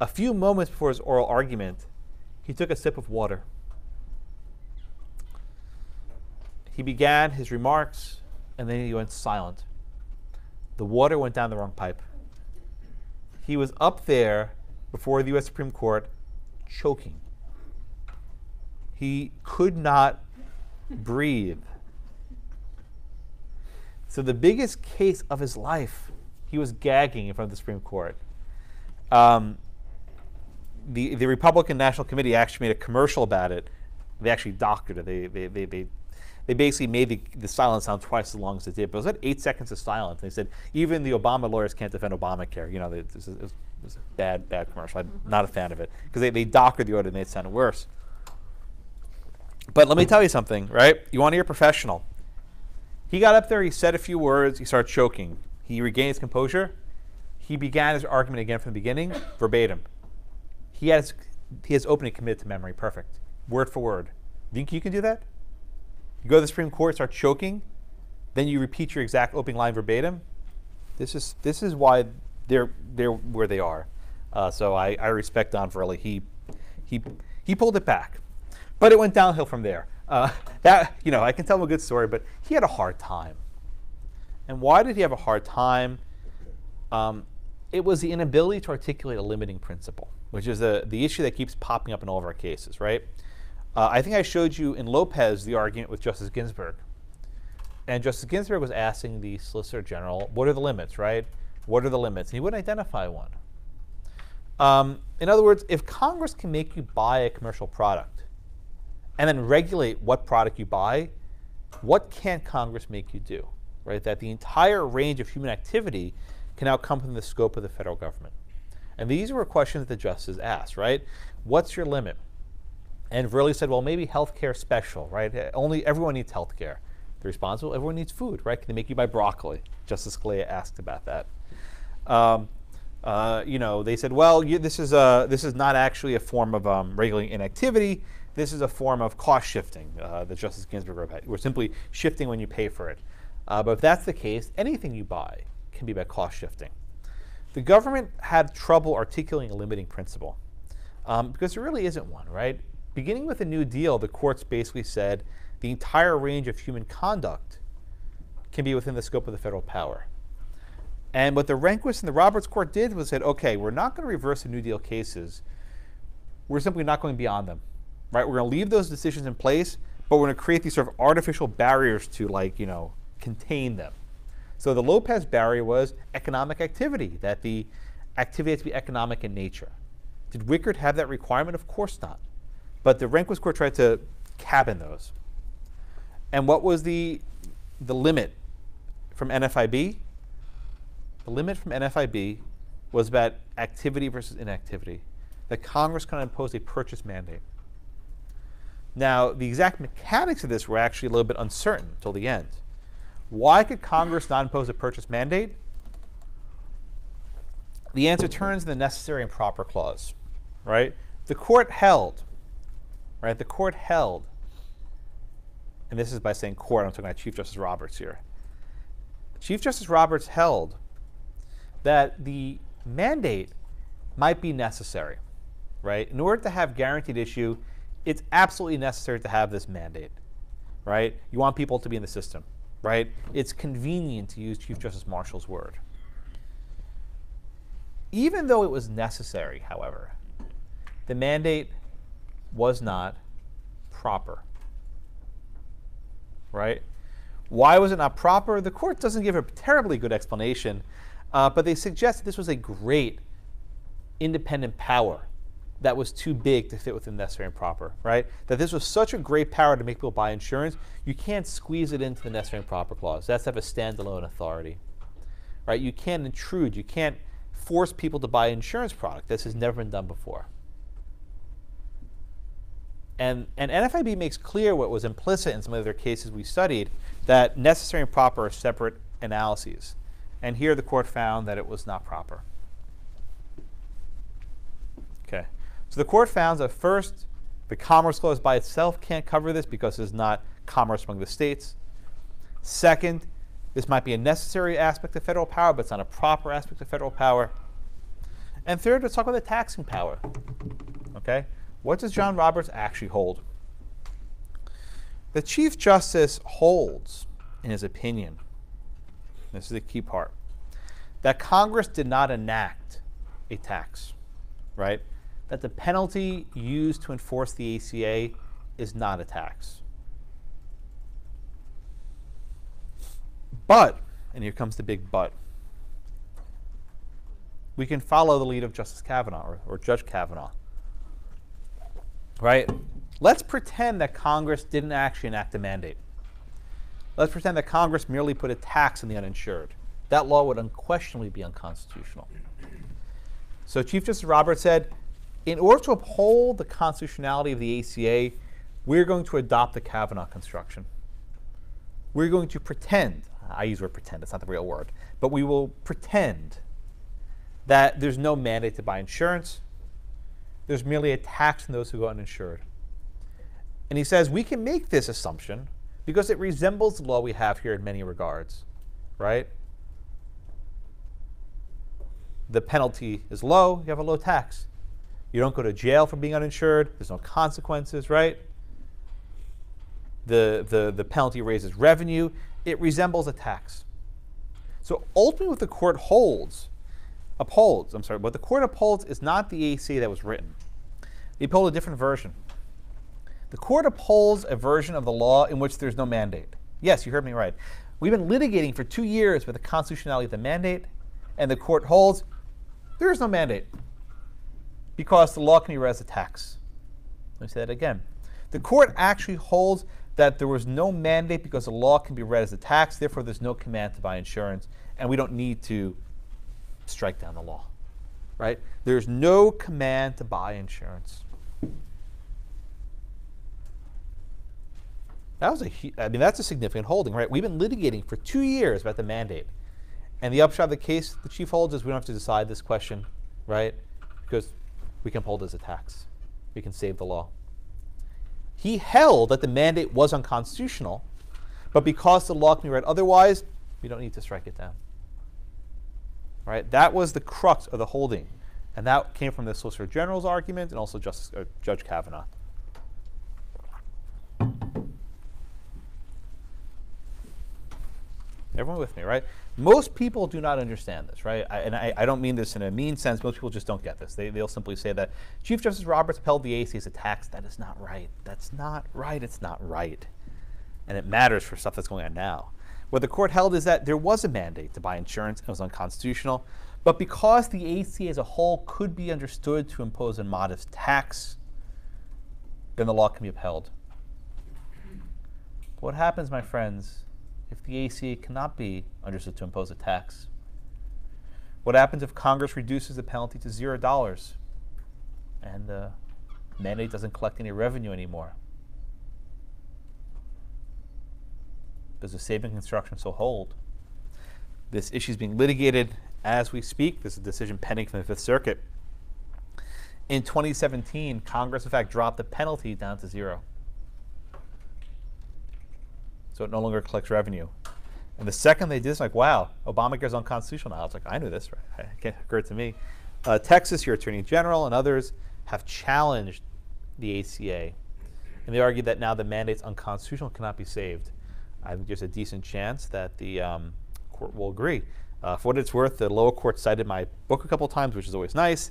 A few moments before his oral argument, he took a sip of water. He began his remarks and then he went silent. The water went down the wrong pipe. He was up there before the US Supreme Court choking. He could not breathe. So, the biggest case of his life, he was gagging in front of the Supreme Court. Um, the, the Republican National Committee actually made a commercial about it. They actually doctored it. They, they, they, they, they basically made the, the silence sound twice as long as it did. But it was at eight seconds of silence. They said even the Obama lawyers can't defend Obamacare. You know, they, this is, it, was, it was a bad, bad commercial. I'm mm-hmm. not a fan of it because they, they doctored the order and made it sound worse. But let me tell you something, right? You want to hear professional. He got up there, he said a few words, he started choking. He regained his composure. He began his argument again from the beginning, verbatim. He has he has opening committed to memory, perfect, word for word. Think you can do that? You go to the Supreme Court, start choking, then you repeat your exact opening line verbatim. This is this is why they're they're where they are. Uh, so I, I respect Don Verrilli. He he he pulled it back, but it went downhill from there. Uh, that you know I can tell him a good story, but he had a hard time. And why did he have a hard time? Um, it was the inability to articulate a limiting principle, which is the, the issue that keeps popping up in all of our cases, right? Uh, I think I showed you in Lopez the argument with Justice Ginsburg. And Justice Ginsburg was asking the Solicitor General, what are the limits, right? What are the limits? And he wouldn't identify one. Um, in other words, if Congress can make you buy a commercial product and then regulate what product you buy, what can't Congress make you do? Right? That the entire range of human activity can now come within the scope of the federal government. And these were questions that the justices asked, right? What's your limit? And Verrilli said, well, maybe healthcare special, right? Only everyone needs healthcare. The response, well, everyone needs food, right? Can they make you buy broccoli? Justice Scalia asked about that. Um, uh, you know, they said, well, you, this is a, this is not actually a form of um, regulating inactivity. This is a form of cost shifting uh, that Justice Ginsburg wrote about. We're simply shifting when you pay for it. Uh, but if that's the case, anything you buy can be by cost shifting. The government had trouble articulating a limiting principle um, because there really isn't one, right? Beginning with the New Deal, the courts basically said the entire range of human conduct can be within the scope of the federal power. And what the Rehnquist and the Roberts Court did was said, okay, we're not going to reverse the New Deal cases. We're simply not going beyond them, right? We're going to leave those decisions in place, but we're going to create these sort of artificial barriers to, like, you know, contain them. So the Lopez barrier was economic activity, that the activity had to be economic in nature. Did Wickard have that requirement? Of course not. But the Rehnquist Court tried to cabin those. And what was the, the limit from NFIB? The limit from NFIB was about activity versus inactivity, that Congress can impose a purchase mandate. Now, the exact mechanics of this were actually a little bit uncertain until the end. Why could Congress not impose a purchase mandate? The answer turns in the necessary and proper clause, right? The court held, right? The court held, and this is by saying court, I'm talking about Chief Justice Roberts here. Chief Justice Roberts held that the mandate might be necessary, right? In order to have guaranteed issue, it's absolutely necessary to have this mandate, right? You want people to be in the system, right? It's convenient to use Chief Justice Marshall's word. Even though it was necessary, however, the mandate was not proper, right? Why was it not proper? The court doesn't give a terribly good explanation, uh, but they suggest that this was a great independent power that was too big to fit within necessary and proper, right? That this was such a great power to make people buy insurance, you can't squeeze it into the necessary and proper clause. That's have a standalone authority, right? You can't intrude. You can't force people to buy insurance product. This has never been done before. And, and NFIB makes clear what was implicit in some of their cases we studied that necessary and proper are separate analyses. And here the court found that it was not proper. Okay. So the court found that first, the Commerce Clause by itself can't cover this because it's not commerce among the states. Second, this might be a necessary aspect of federal power, but it's not a proper aspect of federal power. And third, let's talk about the taxing power. Okay? What does John Roberts actually hold? The Chief Justice holds, in his opinion, this is the key part, that Congress did not enact a tax, right? That the penalty used to enforce the ACA is not a tax. But, and here comes the big but, we can follow the lead of Justice Kavanaugh or, or Judge Kavanaugh. Right? Let's pretend that Congress didn't actually enact a mandate. Let's pretend that Congress merely put a tax on the uninsured. That law would unquestionably be unconstitutional. So Chief Justice Roberts said, in order to uphold the constitutionality of the ACA, we're going to adopt the Kavanaugh construction. We're going to pretend, I use the word pretend, it's not the real word, but we will pretend that there's no mandate to buy insurance. There's merely a tax on those who go uninsured. And he says we can make this assumption because it resembles the law we have here in many regards, right? The penalty is low, you have a low tax. You don't go to jail for being uninsured, there's no consequences, right? The, the, the penalty raises revenue, it resembles a tax. So ultimately, what the court holds upholds, I'm sorry, what the court upholds is not the ACA that was written. They uphold a different version. The court upholds a version of the law in which there's no mandate. Yes, you heard me right. We've been litigating for two years with the constitutionality of the mandate, and the court holds there is no mandate because the law can be read as a tax. Let me say that again. The court actually holds that there was no mandate because the law can be read as a tax, therefore, there's no command to buy insurance, and we don't need to strike down the law, right? There's no command to buy insurance. That was a, I mean, that's a significant holding, right? We've been litigating for two years about the mandate. And the upshot of the case the chief holds is we don't have to decide this question, right? Because we can hold as a tax. We can save the law. He held that the mandate was unconstitutional, but because the law can be read otherwise, we don't need to strike it down. Right? That was the crux of the holding. And that came from the Solicitor General's argument and also Justice, uh, Judge Kavanaugh. Everyone with me, right? Most people do not understand this, right? I, and I, I, don't mean this in a mean sense. Most people just don't get this. They, they'll simply say that Chief Justice Roberts upheld the ACA as a tax. That is not right. That's not right. It's not right. And it matters for stuff that's going on now. What the court held is that there was a mandate to buy insurance and it was unconstitutional. But because the ACA as a whole could be understood to impose a modest tax, then the law can be upheld. What happens, my friends, if the ACA cannot be understood to impose a tax? What happens if Congress reduces the penalty to zero dollars and the mandate doesn't collect any revenue anymore? Does the saving construction still hold? This issue is being litigated as we speak. There's a decision pending from the Fifth Circuit. In 2017, Congress, in fact, dropped the penalty down to zero so it no longer collects revenue. And the second they did this, like, wow, Obamacare is unconstitutional now. I was like, I knew this, right? It can't occur to me. Uh, Texas, your Attorney General and others have challenged the ACA. And they argue that now the mandate's unconstitutional, cannot be saved. I think there's a decent chance that the um, court will agree. Uh, for what it's worth, the lower court cited my book a couple times, which is always nice.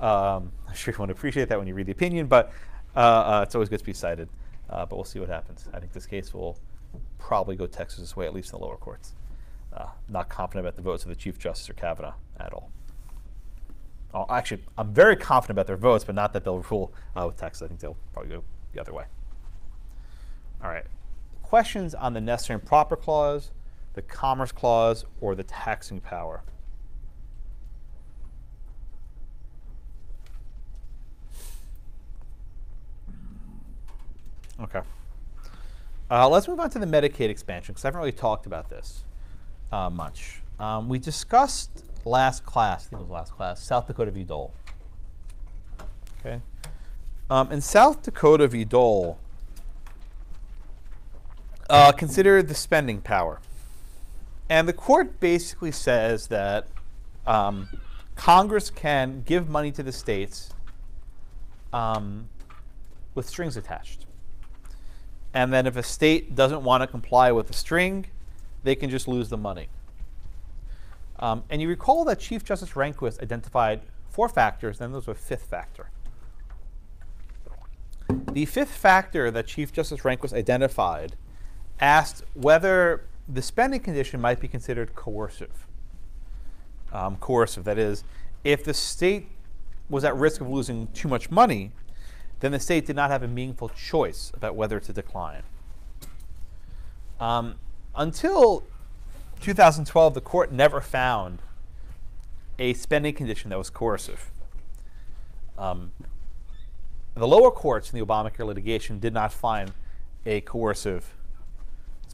Um, I'm sure you want to appreciate that when you read the opinion, but uh, uh, it's always good to be cited. Uh, but we'll see what happens. I think this case will probably go Texas's way, at least in the lower courts. Uh, not confident about the votes of the Chief Justice or Kavanaugh at all. oh, actually, I'm very confident about their votes, but not that they'll rule uh, with Texas. I think they'll probably go the other way. All right. Questions on the necessary and proper clause, the commerce clause, or the taxing power? Okay. Uh, let's move on to the Medicaid expansion because I haven't really talked about this uh, much. Um, we discussed last class, I think it was last class, South Dakota v. Dole. Okay. Um, in South Dakota v. Dole, uh, consider the spending power. And the court basically says that um, Congress can give money to the states um, with strings attached. And then if a state doesn't want to comply with the string, they can just lose the money. Um, and you recall that Chief Justice Rehnquist identified four factors, then there was a fifth factor. The fifth factor that Chief Justice Rehnquist identified asked whether the spending condition might be considered coercive. Um, coercive, that is, if the state was at risk of losing too much money, then the state did not have a meaningful choice about whether to decline. Um, until 2012, the court never found a spending condition that was coercive. Um, the lower courts in the Obamacare litigation did not find a coercive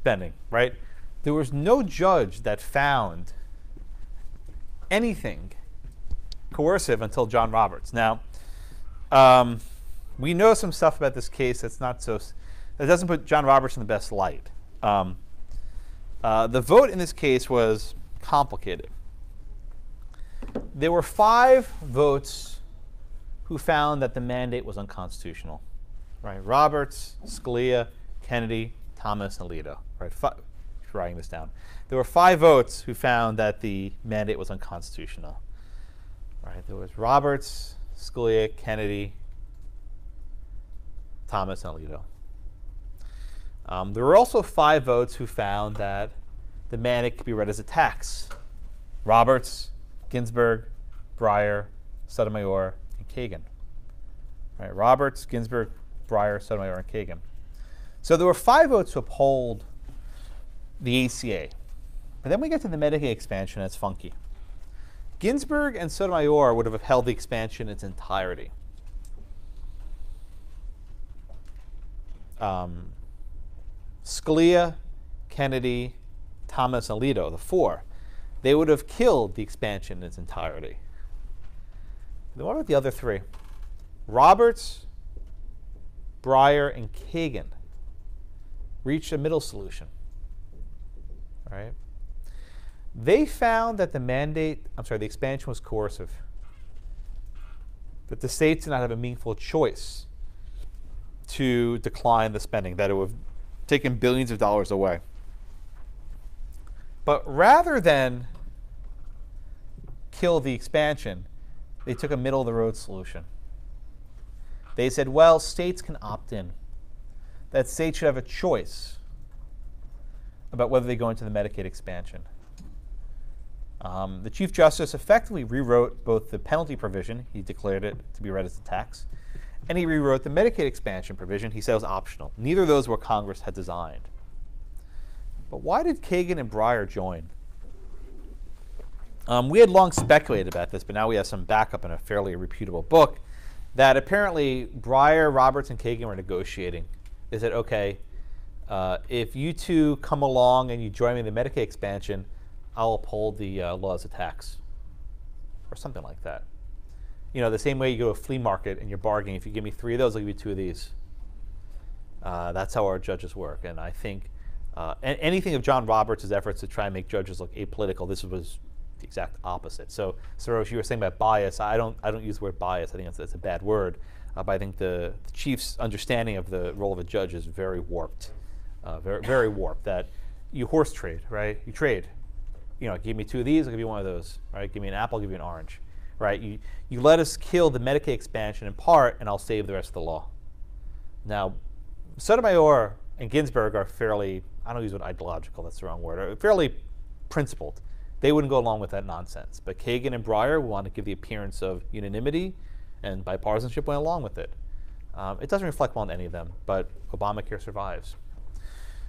spending, right? There was no judge that found anything coercive until John Roberts. Now, um, we know some stuff about this case that's not so, that doesn't put John Roberts in the best light. Um, uh, the vote in this case was complicated. There were five votes who found that the mandate was unconstitutional. Right? Roberts, Scalia, Kennedy, Thomas, and Alito. Right? Writing this down. There were five votes who found that the mandate was unconstitutional. Right? There was Roberts, Scalia, Kennedy, Thomas, and Alito. Um, there were also five votes who found that the mandate could be read as a tax. Roberts, Ginsburg, Breyer, Sotomayor, and Kagan. Right, Roberts, Ginsburg, Breyer, Sotomayor, and Kagan. So there were five votes to uphold the ACA. But then we get to the Medicaid expansion, and it's funky. Ginsburg and Sotomayor would have upheld the expansion in its entirety. Um, Scalia, Kennedy, Thomas, Alito, the four, they would have killed the expansion in its entirety. Then what about the other three? Roberts, Breyer, and Kagan reached a middle solution. Right? They found that the mandate, I'm sorry, the expansion was coercive. That the states did not have a meaningful choice to decline the spending, that it would have taken billions of dollars away. But rather than kill the expansion, they took a middle of the road solution. They said, well, states can opt in, that states should have a choice about whether they go into the Medicaid expansion. Um, the Chief Justice effectively rewrote both the penalty provision, he declared it to be read as a tax, and he rewrote the Medicaid expansion provision, he said it was optional. Neither of those were Congress had designed. But why did Kagan and Breyer join? Um, we had long speculated about this, but now we have some backup in a fairly reputable book that apparently Breyer, Roberts, and Kagan were negotiating. Is it okay, uh, if you two come along and you join me in the Medicaid expansion, I'll uphold the uh, laws of tax, or something like that. You know, the same way you go to a flea market and you're bargaining. If you give me three of those, I'll give you two of these. Uh, that's how our judges work, and I think uh, a- anything of John Roberts' efforts to try and make judges look apolitical, this was the exact opposite. So, Sarosh, you were saying about bias. I don't, I don't use the word bias. I think that's, that's a bad word. Uh, but I think the, the chief's understanding of the role of a judge is very warped, uh, very, very warped. That you horse trade, right? You trade. You know, give me two of these, I'll give you one of those, right? Give me an apple, I'll give you an orange, right? You, you let us kill the Medicaid expansion in part, and I'll save the rest of the law. Now, Sotomayor and Ginsburg are fairly, I don't use the word ideological, that's the wrong word, fairly principled. They wouldn't go along with that nonsense. But Kagan and Breyer want to give the appearance of unanimity, and bipartisanship went along with it. Um, it doesn't reflect well on any of them, but Obamacare survives.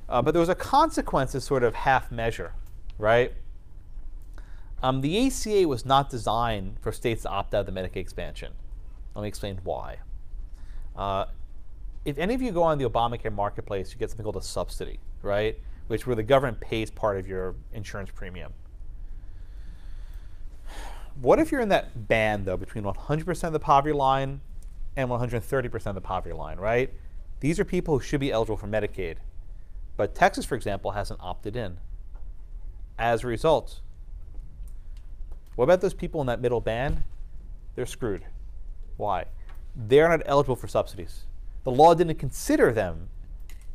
Uh, but there was a consequence of sort of half measure, right? Um, the ACA was not designed for states to opt out of the Medicaid expansion. Let me explain why. Uh, if any of you go on the Obamacare marketplace, you get something called a subsidy, right? Which where the government pays part of your insurance premium. What if you're in that band though between 100% of the poverty line and 130% of the poverty line, right? These are people who should be eligible for Medicaid. But Texas, for example, hasn't opted in. As a result, what about those people in that middle band? They're screwed. Why? They're not eligible for subsidies. The law didn't consider them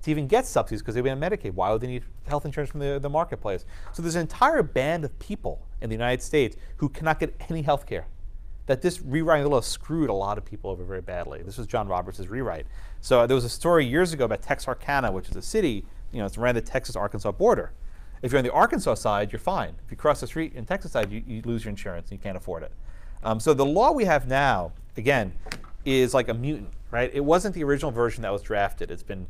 to even get subsidies because they've been on Medicaid. Why would they need health insurance from the, the marketplace? So there's an entire band of people in the United States who cannot get any health care. That this rewriting of the law screwed a lot of people over very badly. This was John Roberts' rewrite. So uh, there was a story years ago about Texarkana, which is a city, you know, it's around the Texas-Arkansas border. If you're on the Arkansas side, you're fine. If you cross the street in Texas side, you, you lose your insurance and you can't afford it. Um, so the law we have now, again, is like a mutant, right? It wasn't the original version that was drafted. It's been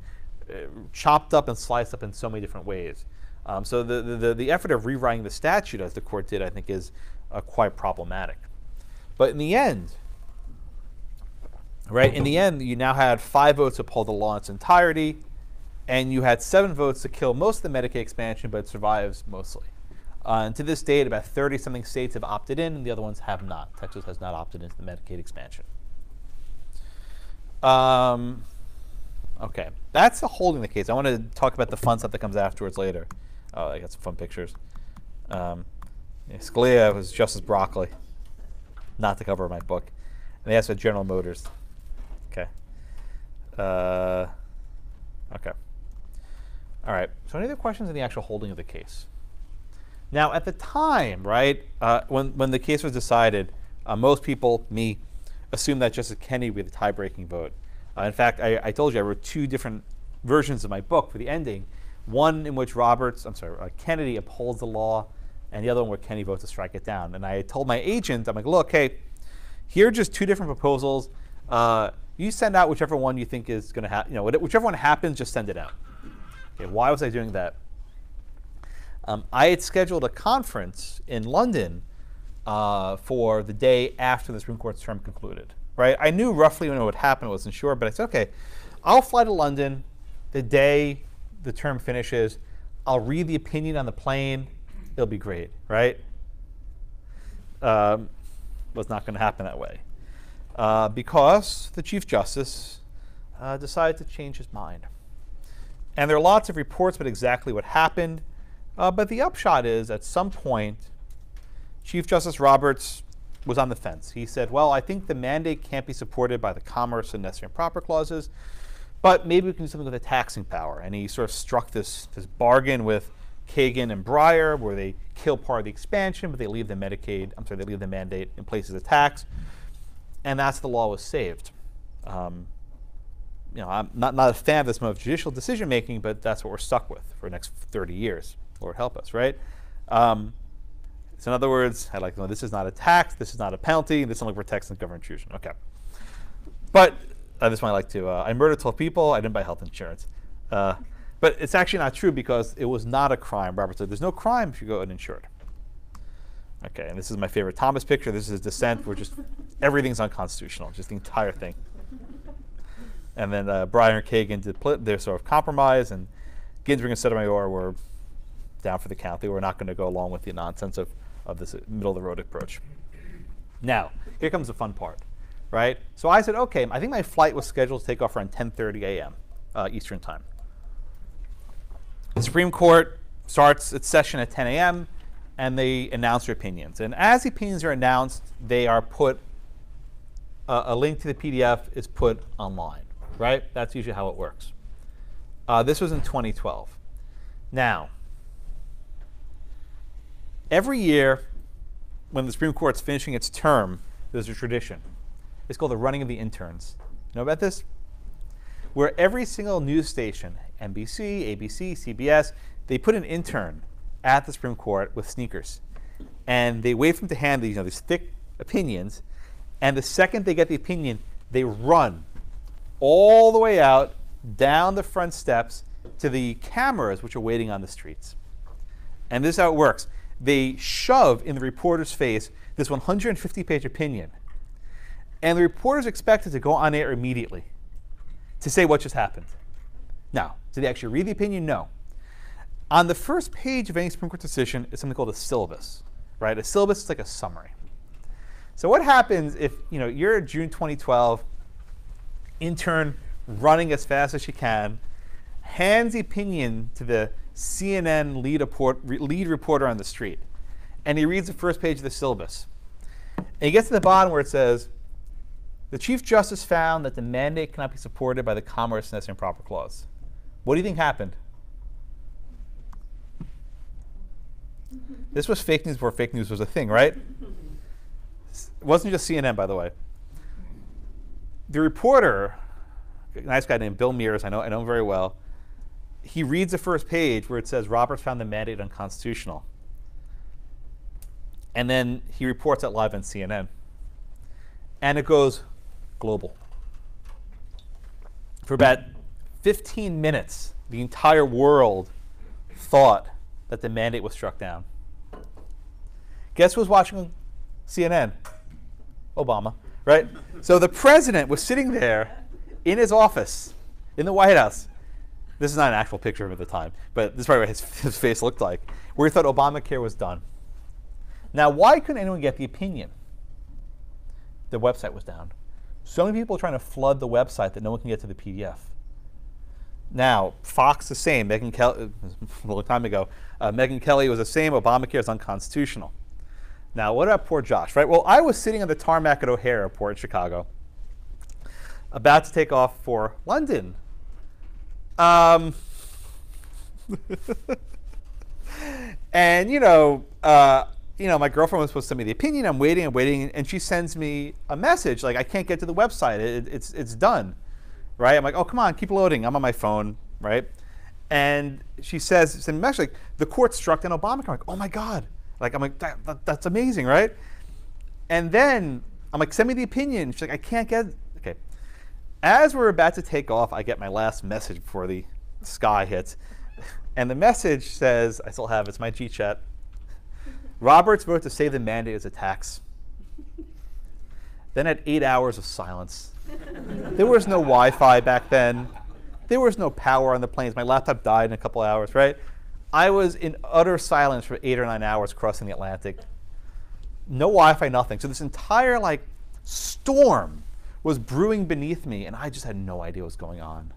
chopped up and sliced up in so many different ways. Um, so the, the, the effort of rewriting the statute, as the court did, I think, is uh, quite problematic. But in the end, right, in the end, you now had five votes to uphold the law in its entirety, and you had seven votes to kill most of the Medicaid expansion, but it survives mostly. Uh, and to this date, about 30 something states have opted in, and the other ones have not. Texas has not opted into the Medicaid expansion. Um, okay, that's the holding of the case. I want to talk about the fun stuff that comes afterwards later. Oh, I got some fun pictures. Um, yeah, Scalia was Justice Broccoli, not the cover of my book. And they asked about General Motors. Okay. Uh, okay. All right. So, any other questions on the actual holding of the case? Now, at the time, right, uh, when, when the case was decided, uh, most people, me, assumed that Justice Kennedy would be the tie-breaking vote. Uh, in fact, I, I, told you I wrote two different versions of my book for the ending. One in which Roberts, I'm sorry, uh, Kennedy upholds the law, and the other one where Kennedy votes to strike it down. And I told my agent, I'm like, look, hey, here are just two different proposals. Uh, you send out whichever one you think is going to happen. You know, whichever one happens, just send it out. Okay, why was I doing that? Um, I had scheduled a conference in London uh, for the day after the Supreme Court's term concluded. Right? I knew roughly when it would happen. I wasn't sure, but I said, okay, I'll fly to London the day the term finishes. I'll read the opinion on the plane. It'll be great, right? Um, was not going to happen that way uh, because the Chief Justice uh, decided to change his mind. And there are lots of reports about exactly what happened. Uh, but the upshot is, at some point, Chief Justice Roberts was on the fence. He said, Well, I think the mandate can't be supported by the commerce and necessary and proper clauses, but maybe we can do something with the taxing power. And he sort of struck this, this bargain with Kagan and Breyer, where they kill part of the expansion, but they leave the Medicaid, I'm sorry, they leave the mandate in place as a tax. And that's the law was saved. Um, you know, I'm not, not a fan of this mode of judicial decision making, but that's what we're stuck with for the next 30 years. Lord help us, right? Um, so in other words, I like to know this is not a tax, this is not a penalty, this only protects the government intrusion. Okay. But uh, this one I like to, uh, I murdered 12 people, I didn't buy health insurance. Uh, but it's actually not true because it was not a crime. Robert said, there's no crime if you go uninsured. Okay, and this is my favorite Thomas picture. This is dissent where just everything's unconstitutional, just the entire thing. And then uh, and Kagan did their sort of compromise, and Ginsburg and Sotomayor were down for the count. They were not going to go along with the nonsense of, of this middle of the road approach. Now, here comes the fun part, right? So I said, okay, I think my flight was scheduled to take off around 10:30 a.m. Uh, Eastern time. The Supreme Court starts its session at 10 a.m. and they announce their opinions. And as the opinions are announced, they are put. Uh, a link to the PDF is put online, right? That's usually how it works. Uh, this was in 2012. Now, every year when the Supreme Court's finishing its term, there's a tradition. It's called the running of the interns. Know about this? Where every single news station, NBC, ABC, CBS, they put an intern at the Supreme Court with sneakers. and they wait for him to hand these, you know, these thick opinions. And the second they get the opinion, they run all the way out down the front steps to the cameras which are waiting on the streets. And this is how it works. They shove in the reporter's face this 150 page opinion. And the reporter is expected to go on air immediately to say what just happened. Now, did they actually read the opinion? No. On the first page of any Supreme Court decision is something called a syllabus, right? A syllabus is like a summary. So what happens if you know you're a June 2012 intern running as fast as she can, hands the opinion to the CNN lead, report, lead reporter on the street, and he reads the first page of the syllabus. And he gets to the bottom where it says, the Chief Justice found that the mandate cannot be supported by the Commerce Necessary and Proper Clause. What do you think happened? This was fake news before fake news was a thing, right? It wasn't just CNN, by the way. The reporter, a nice guy named Bill Mears, I know, I know him very well, he reads the first page where it says Roberts found the mandate unconstitutional. And then he reports that live on CNN. And it goes global. For about 15 minutes, the entire world thought that the mandate was struck down. Guess who was watching CNN? Obama, right? so the president was sitting there in his office in the White House. This is not an actual picture of him at the time, but this is probably what his, his face looked like, where he thought Obamacare was done. Now, why couldn't anyone get the opinion? The website was down. So many people are trying to flood the website that no one can get to the PDF. Now, Fox the same. Megyn Kelly, a long time ago, uh, Megyn Kelly was the same. Obamacare is unconstitutional. Now, what about poor Josh, right? Well, I was sitting on the tarmac at O'Hare Airport in Chicago, about to take off for London. Um, and you know, uh, you know, my girlfriend was supposed to send me the opinion. I'm waiting, I'm waiting, and she sends me a message like, "I can't get to the website. It, it's it's done." Right? I'm like, "Oh, come on, keep loading." I'm on my phone, right? And she says, "Send me a message like the court struck down Obamacare." I'm like, "Oh my god!" Like I'm like, that, that, "That's amazing, right?" And then I'm like, "Send me the opinion." She's like, "I can't get." As we're about to take off, I get my last message before the sky hits, and the message says, "I still have it's my G chat." Roberts voted to save the mandate as a tax. Then had eight hours of silence. there was no Wi-Fi back then. There was no power on the planes. My laptop died in a couple hours, right? I was in utter silence for eight or nine hours crossing the Atlantic. No Wi-Fi, nothing. So this entire like storm was brewing beneath me, and I just had no idea what was going on.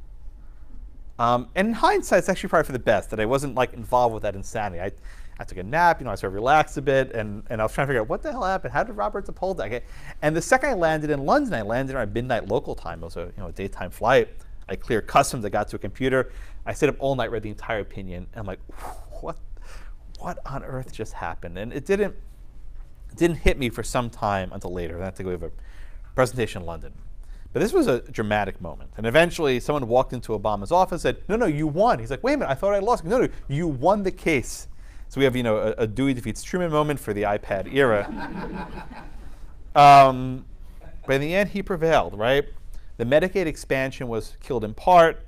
Um, and in hindsight, it's actually probably for the best that I wasn't like involved with that insanity. I, I took a nap, you know, I sort of relaxed a bit, and, and I was trying to figure out what the hell happened. How did Roberts uphold that? And the second I landed in London, I landed around midnight local time. It was a you know a daytime flight. I cleared customs. I got to a computer. I stayed up all night, read the entire opinion, and I'm like, what, what on earth just happened? And it didn't, it didn't hit me for some time until later. And I to go to a presentation in London. But this was a dramatic moment. And eventually, someone walked into Obama's office and said, No, no, you won. He's like, Wait a minute, I thought I lost. No, no, you won the case. So we have, you know, a, a Dewey defeats Truman moment for the iPad era. um, but in the end, he prevailed, right? The Medicaid expansion was killed in part.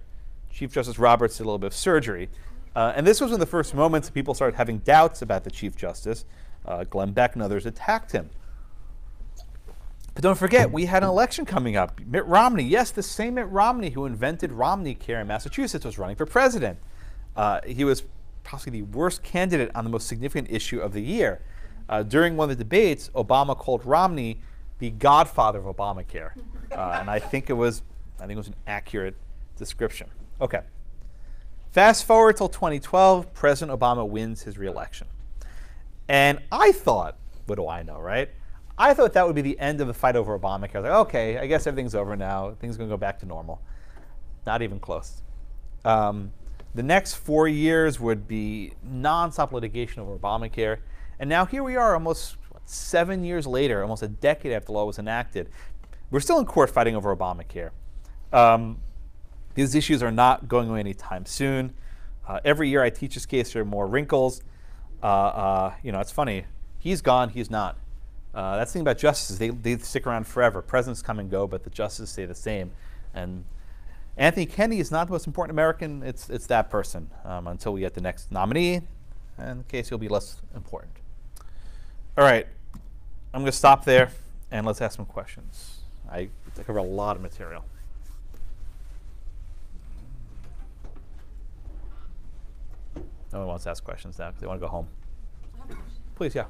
Chief Justice Roberts did a little bit of surgery. Uh, and this was one of the first moments that people started having doubts about the Chief Justice. Uh, Glenn Beck and others attacked him. But don't forget, we had an election coming up. Mitt Romney, yes, the same Mitt Romney who invented Romney Care in Massachusetts was running for president. Uh, he was possibly the worst candidate on the most significant issue of the year. Uh, during one of the debates, Obama called Romney the godfather of Obamacare. Uh, and I think it was, I think it was an accurate description. Okay. Fast forward till 2012, President Obama wins his reelection. And I thought, what do I know, right? I thought that would be the end of the fight over Obamacare. I was like, okay, I guess everything's over now. Things are going to go back to normal. Not even close. Um, the next four years would be nonstop litigation over Obamacare. And now here we are, almost what, seven years later, almost a decade after the law was enacted. We're still in court fighting over Obamacare. Um, these issues are not going away anytime soon. Uh, every year I teach this case, there are more wrinkles. Uh, uh, you know, it's funny. He's gone. He's not. Uh, that's the thing about justices. They, they stick around forever. Presidents come and go, but the justices stay the same. And Anthony Kennedy is not the most important American. It's, it's that person um, until we get the next nominee. And the case will be less important. All right. I'm going to stop there and let's ask some questions. I cover a lot of material. No one wants to ask questions now because they want to go home. I have a question. Please, yeah.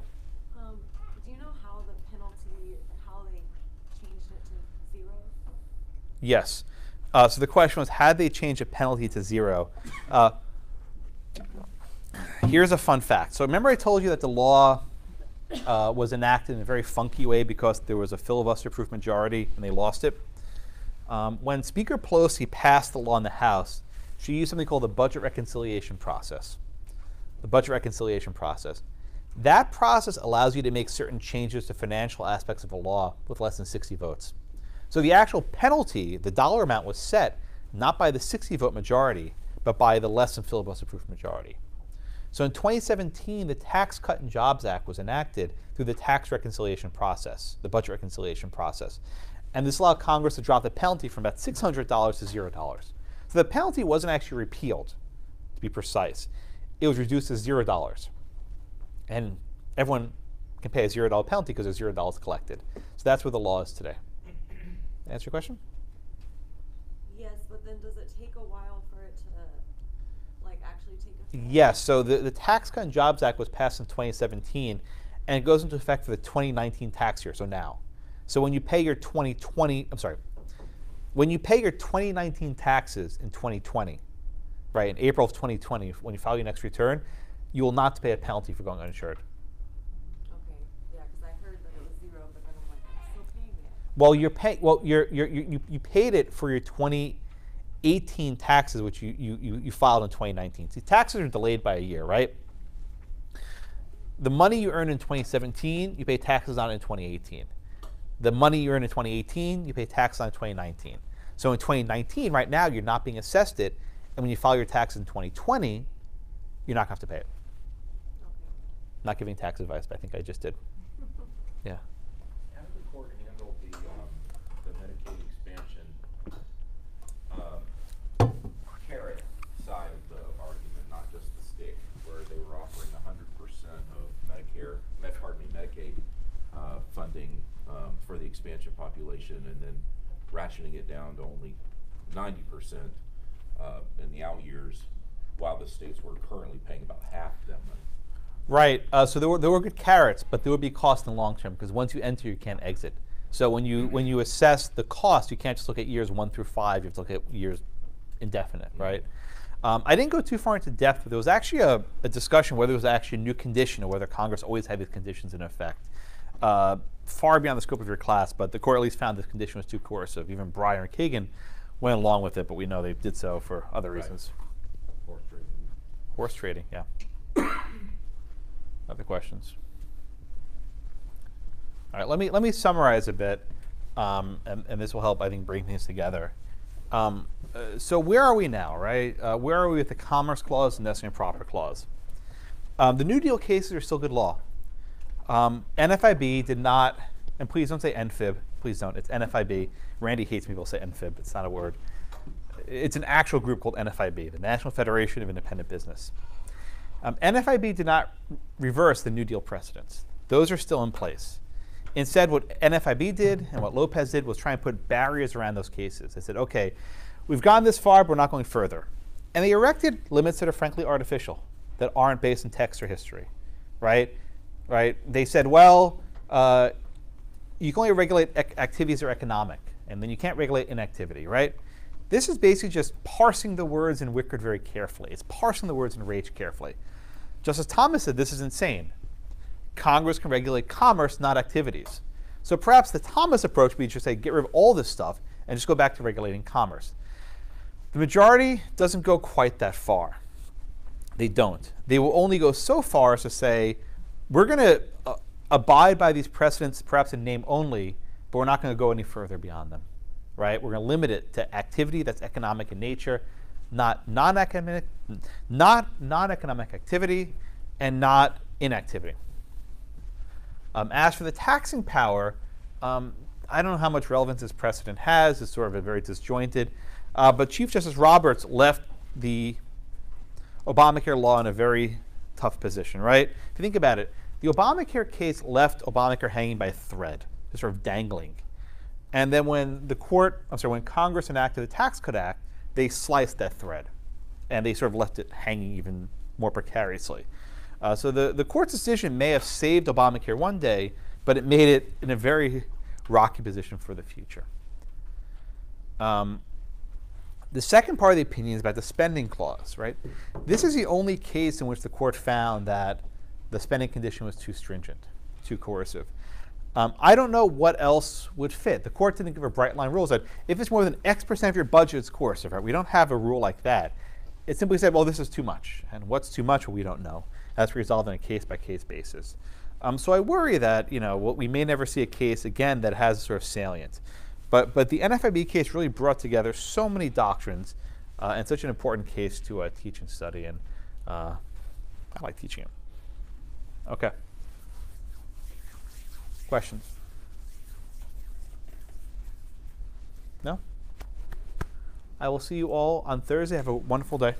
Um, do you know how the penalty, how they changed it to zero? Yes. Uh, so the question was, had they changed a penalty to zero? Uh, here's a fun fact. So remember I told you that the law uh, was enacted in a very funky way because there was a filibuster-proof majority and they lost it. Um, when Speaker Pelosi passed the law in the House, she used something called the budget reconciliation process. The budget reconciliation process. That process allows you to make certain changes to financial aspects of a law with less than 60 votes. So the actual penalty, the dollar amount, was set not by the 60 vote majority, but by the less than filibuster proof majority. So in 2017, the Tax Cut and Jobs Act was enacted through the tax reconciliation process, the budget reconciliation process. And this allowed Congress to drop the penalty from about $600 to $0. So the penalty wasn't actually repealed, to be precise. It was reduced to $0. And everyone can pay a $0 penalty because there's $0 collected. So that's where the law is today. Answer your question? Yes, but then does it take a while for it to, like, actually take effect? Yes. So the, the Tax Cut and Jobs Act was passed in 2017, and it goes into effect for the 2019 tax year. So now, so when you pay your 2020, I'm sorry, when you pay your 2019 taxes in 2020, right, in April of 2020, when you file your next return, you will not pay a penalty for going uninsured. Okay, yeah, because I heard that it was zero, but then I'm like, I'm still paying it. Well, you're pay, well, you're, you're, you you, you paid it for your 2018 taxes, which you, you, you, you filed in 2019. See, taxes are delayed by a year, right? The money you earn in 2017, you pay taxes on in 2018. The money you earn in 2018, you pay taxes on in 2019. So in 2019, right now, you're not being assessed it, and when you file your taxes in 2020, you're not going to have to pay it. Not giving tax advice, but I think I just did. Yeah. How did the court handle the, um, the Medicaid expansion, um, carrot side of the argument, not just the stick, where they were offering hundred percent of Medicare, Med, pardon me, Medicaid, uh, funding, um, for the expansion population and then rationing it down to only ninety percent, uh, in the out years, while the states were currently paying about half that money. Right. Uh, so there were there were good carrots, but there would be cost in the long term because once you enter, you can't exit. So when you when you assess the cost, you can't just look at years one through five. You have to look at years indefinite, right? Um, I didn't go too far into depth, but there was actually a, a discussion whether it was actually a new condition or whether Congress always had these conditions in effect. Uh, far beyond the scope of your class, but the court at least found this condition was too coercive. Even Breyer and Kagan went along with it, but we know they did so for other Right. reasons. Horse trading. Horse trading, yeah. Other questions? All right, let me let me summarize a bit, um, and, and this will help, I think, bring things together. Um, uh, so where are we now, right? Uh, where are we with the Commerce Clause and Necessary and Proper Clause? Um, the New Deal cases are still good law. Um, NFIB did not, and please don't say NFIB. Please don't. It's NFIB. Randy hates people say NFIB. It's not a word. It's an actual group called NFIB, the National Federation of Independent Business. Um, NFIB did not reverse the New Deal precedents. Those are still in place. Instead, what NFIB did and what Lopez did was try and put barriers around those cases. They said, okay, we've gone this far, but we're not going further. And they erected limits that are frankly artificial, that aren't based in text or history, right? Right? They said, well, uh, you can only regulate activities that are economic, and then you can't regulate inactivity, right? This is basically just parsing the words in Wickard very carefully. It's parsing the words in Raich carefully. Justice Thomas said this is insane. Congress can regulate commerce, not activities. So perhaps the Thomas approach would be just say get rid of all this stuff and just go back to regulating commerce. The majority doesn't go quite that far. They don't. They will only go so far as to say we're going to uh, abide by these precedents, perhaps in name only, but we're not going to go any further beyond them. Right? We're going to limit it to activity that's economic in nature, not non-economic, not non-economic activity, and not inactivity. Um, as for the taxing power, um, I don't know how much relevance this precedent has. It's sort of a very disjointed. Uh, but Chief Justice Roberts left the Obamacare law in a very tough position, right? If you think about it, the Obamacare case left Obamacare hanging by a thread, just sort of dangling. And then when the court, I'm sorry, when Congress enacted the Tax Cut Act, they sliced that thread, and they sort of left it hanging even more precariously. Uh, so the, the court's decision may have saved Obamacare one day, but it made it in a very rocky position for the future. Um, the second part of the opinion is about the spending clause, right? This is the only case in which the court found that the spending condition was too stringent, too coercive. Um, I don't know what else would fit. The court didn't give a bright line rule that if it's more than X percent of your budget, it's coercive. Right? We don't have a rule like that. It simply said, well, this is too much. And what's too much, well, we don't know. That's resolved on a case by case basis. Um, so I worry that you know what we may never see a case again that has sort of salient. But but the NFIB case really brought together so many doctrines uh, and such an important case to uh, teach and study, and uh, I like teaching it. Okay. Questions? No? I will see you all on Thursday. Have a wonderful day.